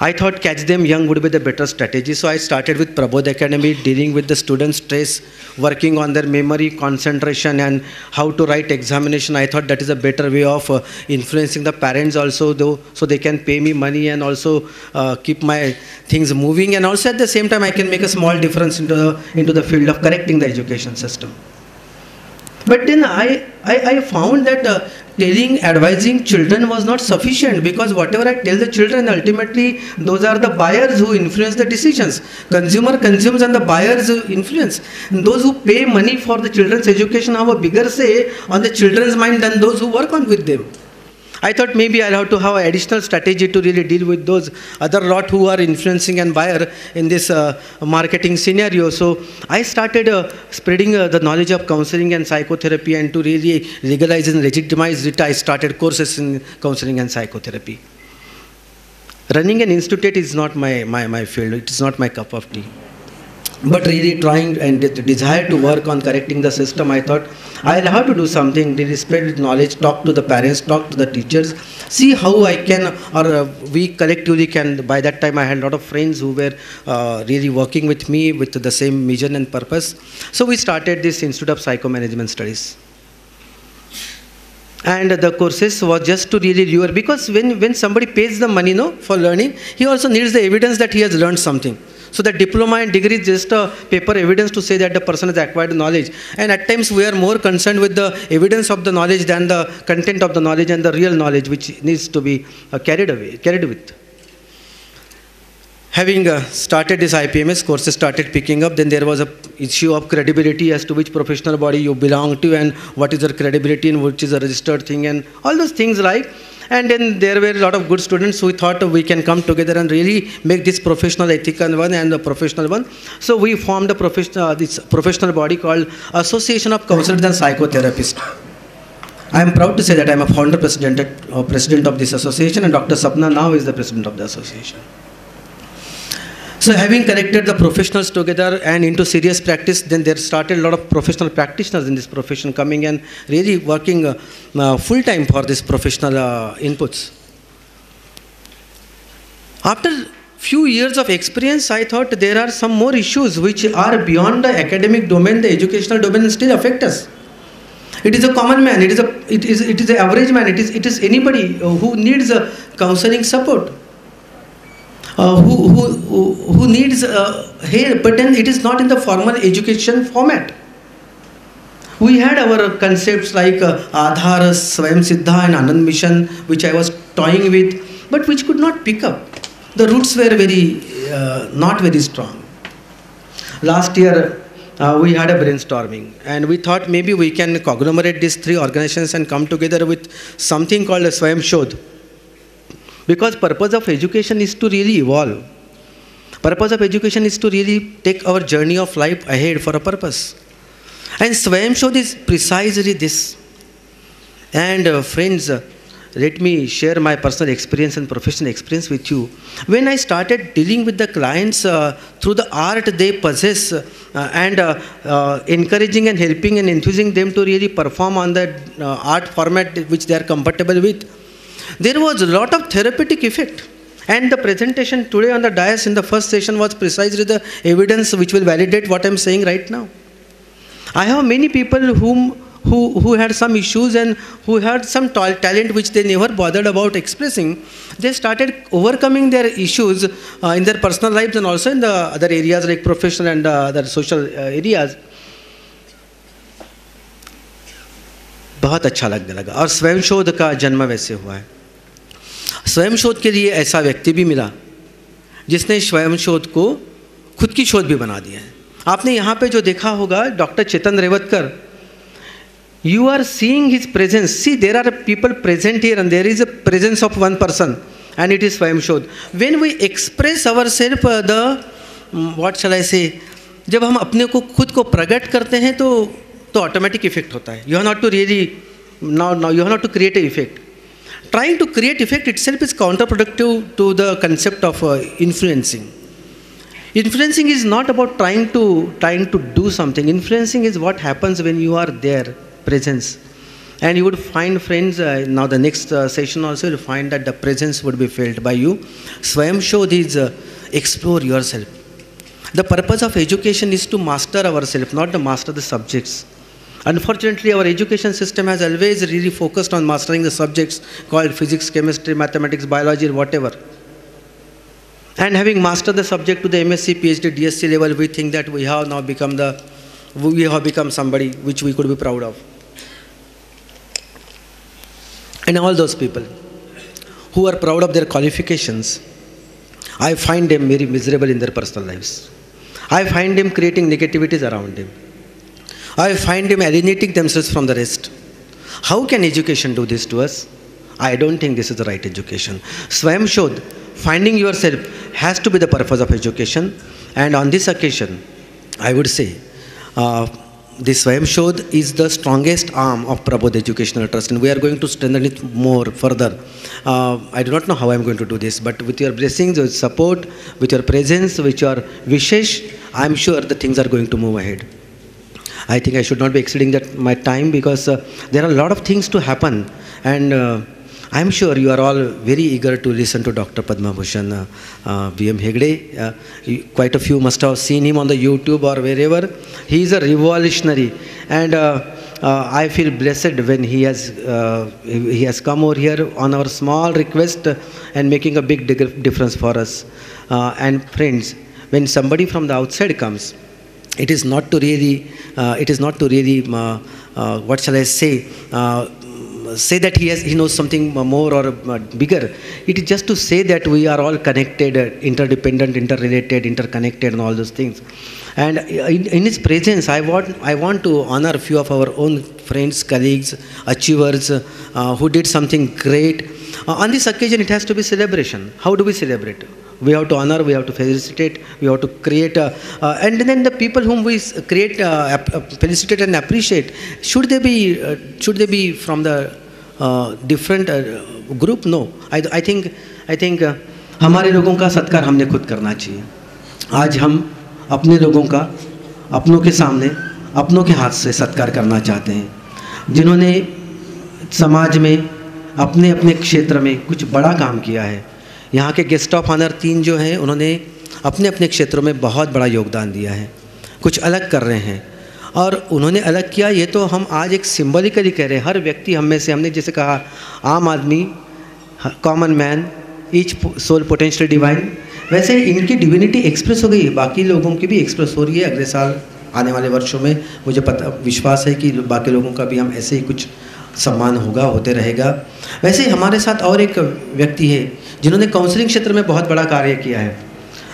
S5: I thought catch them young would be the better strategy. So I started with Prabodh Academy, dealing with the student stress, working on their memory, concentration, and how to write examination. I thought that is a better way of uh, influencing the parents also, though, so they can pay me money and also uh, keep my things moving. And also at the same time, I can make a small difference into the, into the field of correcting the education system. But then I, I, I found that uh, telling, advising children was not sufficient because whatever I tell the children, ultimately those are the buyers who influence the decisions. Consumer consumes and the buyers influence. And those who pay money for the children's education have a bigger say on the children's mind than those who work on with them. I thought maybe I'll have to have additional strategy to really deal with those other lot who are influencing and buyer in this uh, marketing scenario. So I started uh, spreading uh, the knowledge of counseling and psychotherapy and to really legalize and legitimize it, I started courses in counseling and psychotherapy. Running an institute is not my, my, my field. It is not my cup of tea but really trying and desire to work on correcting the system, I thought I'll have to do something, really spread knowledge, talk to the parents, talk to the teachers, see how I can, or uh, we collectively can. By that time, I had a lot of friends who were uh, really working with me with the same mission and purpose. So we started this Institute of Psychomanagement Studies and the courses was just to really lure because when, when somebody pays the money no, for learning he also needs the evidence that he has learned something so the diploma and degree is just a paper evidence to say that the person has acquired knowledge. And at times we are more concerned with the evidence of the knowledge than the content of the knowledge and the real knowledge which needs to be uh, carried away, carried with. Having uh, started this IPMS, courses started picking up, then there was a issue of credibility as to which professional body you belong to and what is your credibility and which is a registered thing and all those things like and then there were a lot of good students who thought we can come together and really make this professional ethical one and the professional one. So we formed a professional, uh, this professional body called Association of Counselors and Psychotherapists. I am proud to say that I am a founder president, uh, president of this association and Dr. Sapna now is the president of the association. So having connected the professionals together and into serious practice, then there started a lot of professional practitioners in this profession coming and really working uh, uh, full time for this professional uh, inputs. After few years of experience, I thought there are some more issues which are beyond the academic domain, the educational domain, still affect us. It is a common man. It is a it is it is an average man. It is it is anybody who needs a counseling support uh, who, who, who needs uh, here, but then it is not in the formal education format. We had our concepts like uh, Aadhar, Swayam Siddha and Anand Mission, which I was toying with, but which could not pick up. The roots were very, uh, not very strong. Last year, uh, we had a brainstorming and we thought maybe we can conglomerate these three organizations and come together with something called a Swayam Shodh because purpose of education is to really evolve. Purpose of education is to really take our journey of life ahead for a purpose. And Swayam Shodh is precisely this. And uh, friends, uh, let me share my personal experience and professional experience with you. When I started dealing with the clients uh, through the art they possess uh, and uh, uh encouraging and helping and enthusing them to really perform on the uh, art format which they are comfortable with, there was a lot of therapeutic effect. And the presentation today on the dais in the first session was precisely the evidence which will validate what I'm saying right now. I have many people whom who, who had some issues and who had some talent which they never bothered about expressing, they started overcoming their issues uh, in their personal lives and also in the other areas like professional and uh, other social uh, areas. बहुत अच्छा लगने लगा और स्वयं शोध का जन्म वैसे हुआ है स्वयं शोध के लिए ऐसा व्यक्ति भी मिला जिसने स्वयं शोध को खुद की शोध भी बना दिया है आपने यहाँ पे जो देखा होगा doctor Chetan Revatkar you are seeing his presence see there are people present here and there is a presence of one person it is Swayam Shodh. When we express ourselves, uh, the mm, what shall I say? जब हम अपने को खुद को प्रकट करते हैं तो तो ऑटोमेटिक इफ़ेक्ट होता है you have not to really now now you have not to create a effect trying to create effect itself is counterproductive to the concept of uh, influencing. Influencing is not about trying to trying to do something. Influencing is what happens when you are there presence. And you would find friends uh, now the next uh, session also you'll find that the presence would be felt by you. Swayam shodh is uh, explore yourself. The purpose of education is to master ourselves not to master the subjects Unfortunately, our education system has always really focused on mastering the subjects called physics, chemistry, mathematics, biology, whatever. And having mastered the subject to the MSc, PhD, DSc level, we think that we have now become the, we have become somebody which we could be proud of. And all those people who are proud of their qualifications, I find them very miserable in their personal lives. I find them creating negativities around them. I find them alienating themselves from the rest. How can education do this to us? I don't think this is the right education. Swayam Shodh, finding yourself, has to be the purpose of education. And on this occasion, I would say, uh, the Swayam Shodh is the strongest arm of Prabodh Educational Trust, and we are going to strengthen it more further. Uh, I do not know how I am going to do this, but with your blessings, with support, with your presence, with your wishes, I am sure the things are going to move ahead. I think I should not be exceeding that my time because uh, there are a lot of things to happen, and uh, I'm sure you are all very eager to listen to Dr. Padma Bhushan uh, uh, B.M. Hegde. Uh, quite a few must have seen him on the YouTube or wherever. He is a revolutionary, and uh, uh, I feel blessed when he has uh, he has come over here on our small request and making a big difference for us. And friends, when somebody from the outside comes, it is not to really uh, it is not to really uh, uh, what shall i say uh, say that he has he knows something more or uh, bigger. It is just to say that we are all connected uh, interdependent interrelated interconnected and all those things. And in, in his presence i want i want to honor a few of our own friends colleagues achievers who did something great. On this occasion it has to be celebration. How do we celebrate we have to honor we have to felicitate we have to create a, uh, and then the people whom we create uh, uh, felicitate and appreciate should they be uh, should they be from the uh, different uh, group no i, I think i think uh, हमारे लोगों का सत्कार हमने खुद करना चाहिए आज हम अपने लोगों का अपनों के सामने अपनों के हाथ से सत्कार करना चाहते हैं जिन्होंने समाज में अपने अपने क्षेत्र में कुछ बड़ा काम किया है यहाँ के गेस्ट ऑफ़ ऑनर तीन जो हैं, उन्होंने अपने अपने क्षेत्रों में बहुत बड़ा योगदान दिया है। कुछ अलग कर रहे हैं। और उन्होंने अलग किया, ये तो हम आज एक सिम्बॉलिकली कह रहे हैं। हर व्यक्ति हम में से, हमने जैसे कहा, आम आदमी common man each soul potential divine वैसे इनकी डिविनिटी एक्सप्रेस हो गई है। बाकी लोगों की भी एक्सप्रेस हो रही है अगले साल, आने वाले वर्षों में। मुझे पता, विश्वास है कि बाकी लोगों का भी हम ऐसे ही कुछ सम्मान होगा, होते रहेगा। वैसे ही हमारे साथ और एक व्यक्ति है जिन्होंने काउंसलिंग क्षेत्र में बहुत बड़ा कार्य किया है।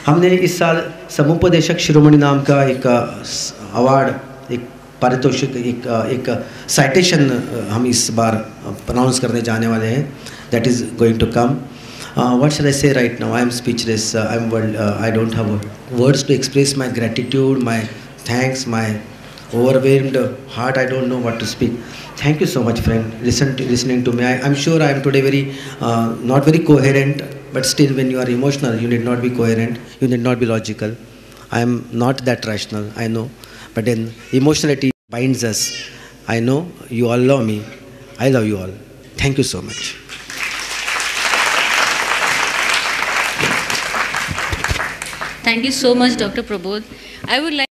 S5: हमने इस साल समुपदेशक शिरोमणि नाम का एक अवार्ड एक पारितोषिक, एक एक साइटेशन हम इस बार प्रनाउंस करने जाने वाले हैं। That is going to come what shall I say right now I am speechless I am world I don't have words to express my gratitude my thanks my overwhelmed heart. I don't know what to speak. Thank you so much, friend. Listen to, listening to me. I, I'm sure I am today very uh, not very coherent, but still, when you are emotional, you need not be coherent. You need not be logical. I am not that rational. I know, but then emotionality binds us. I know you all love me. I love you all. Thank you so much.
S4: Thank you so much, Dr. Prabodh. I would like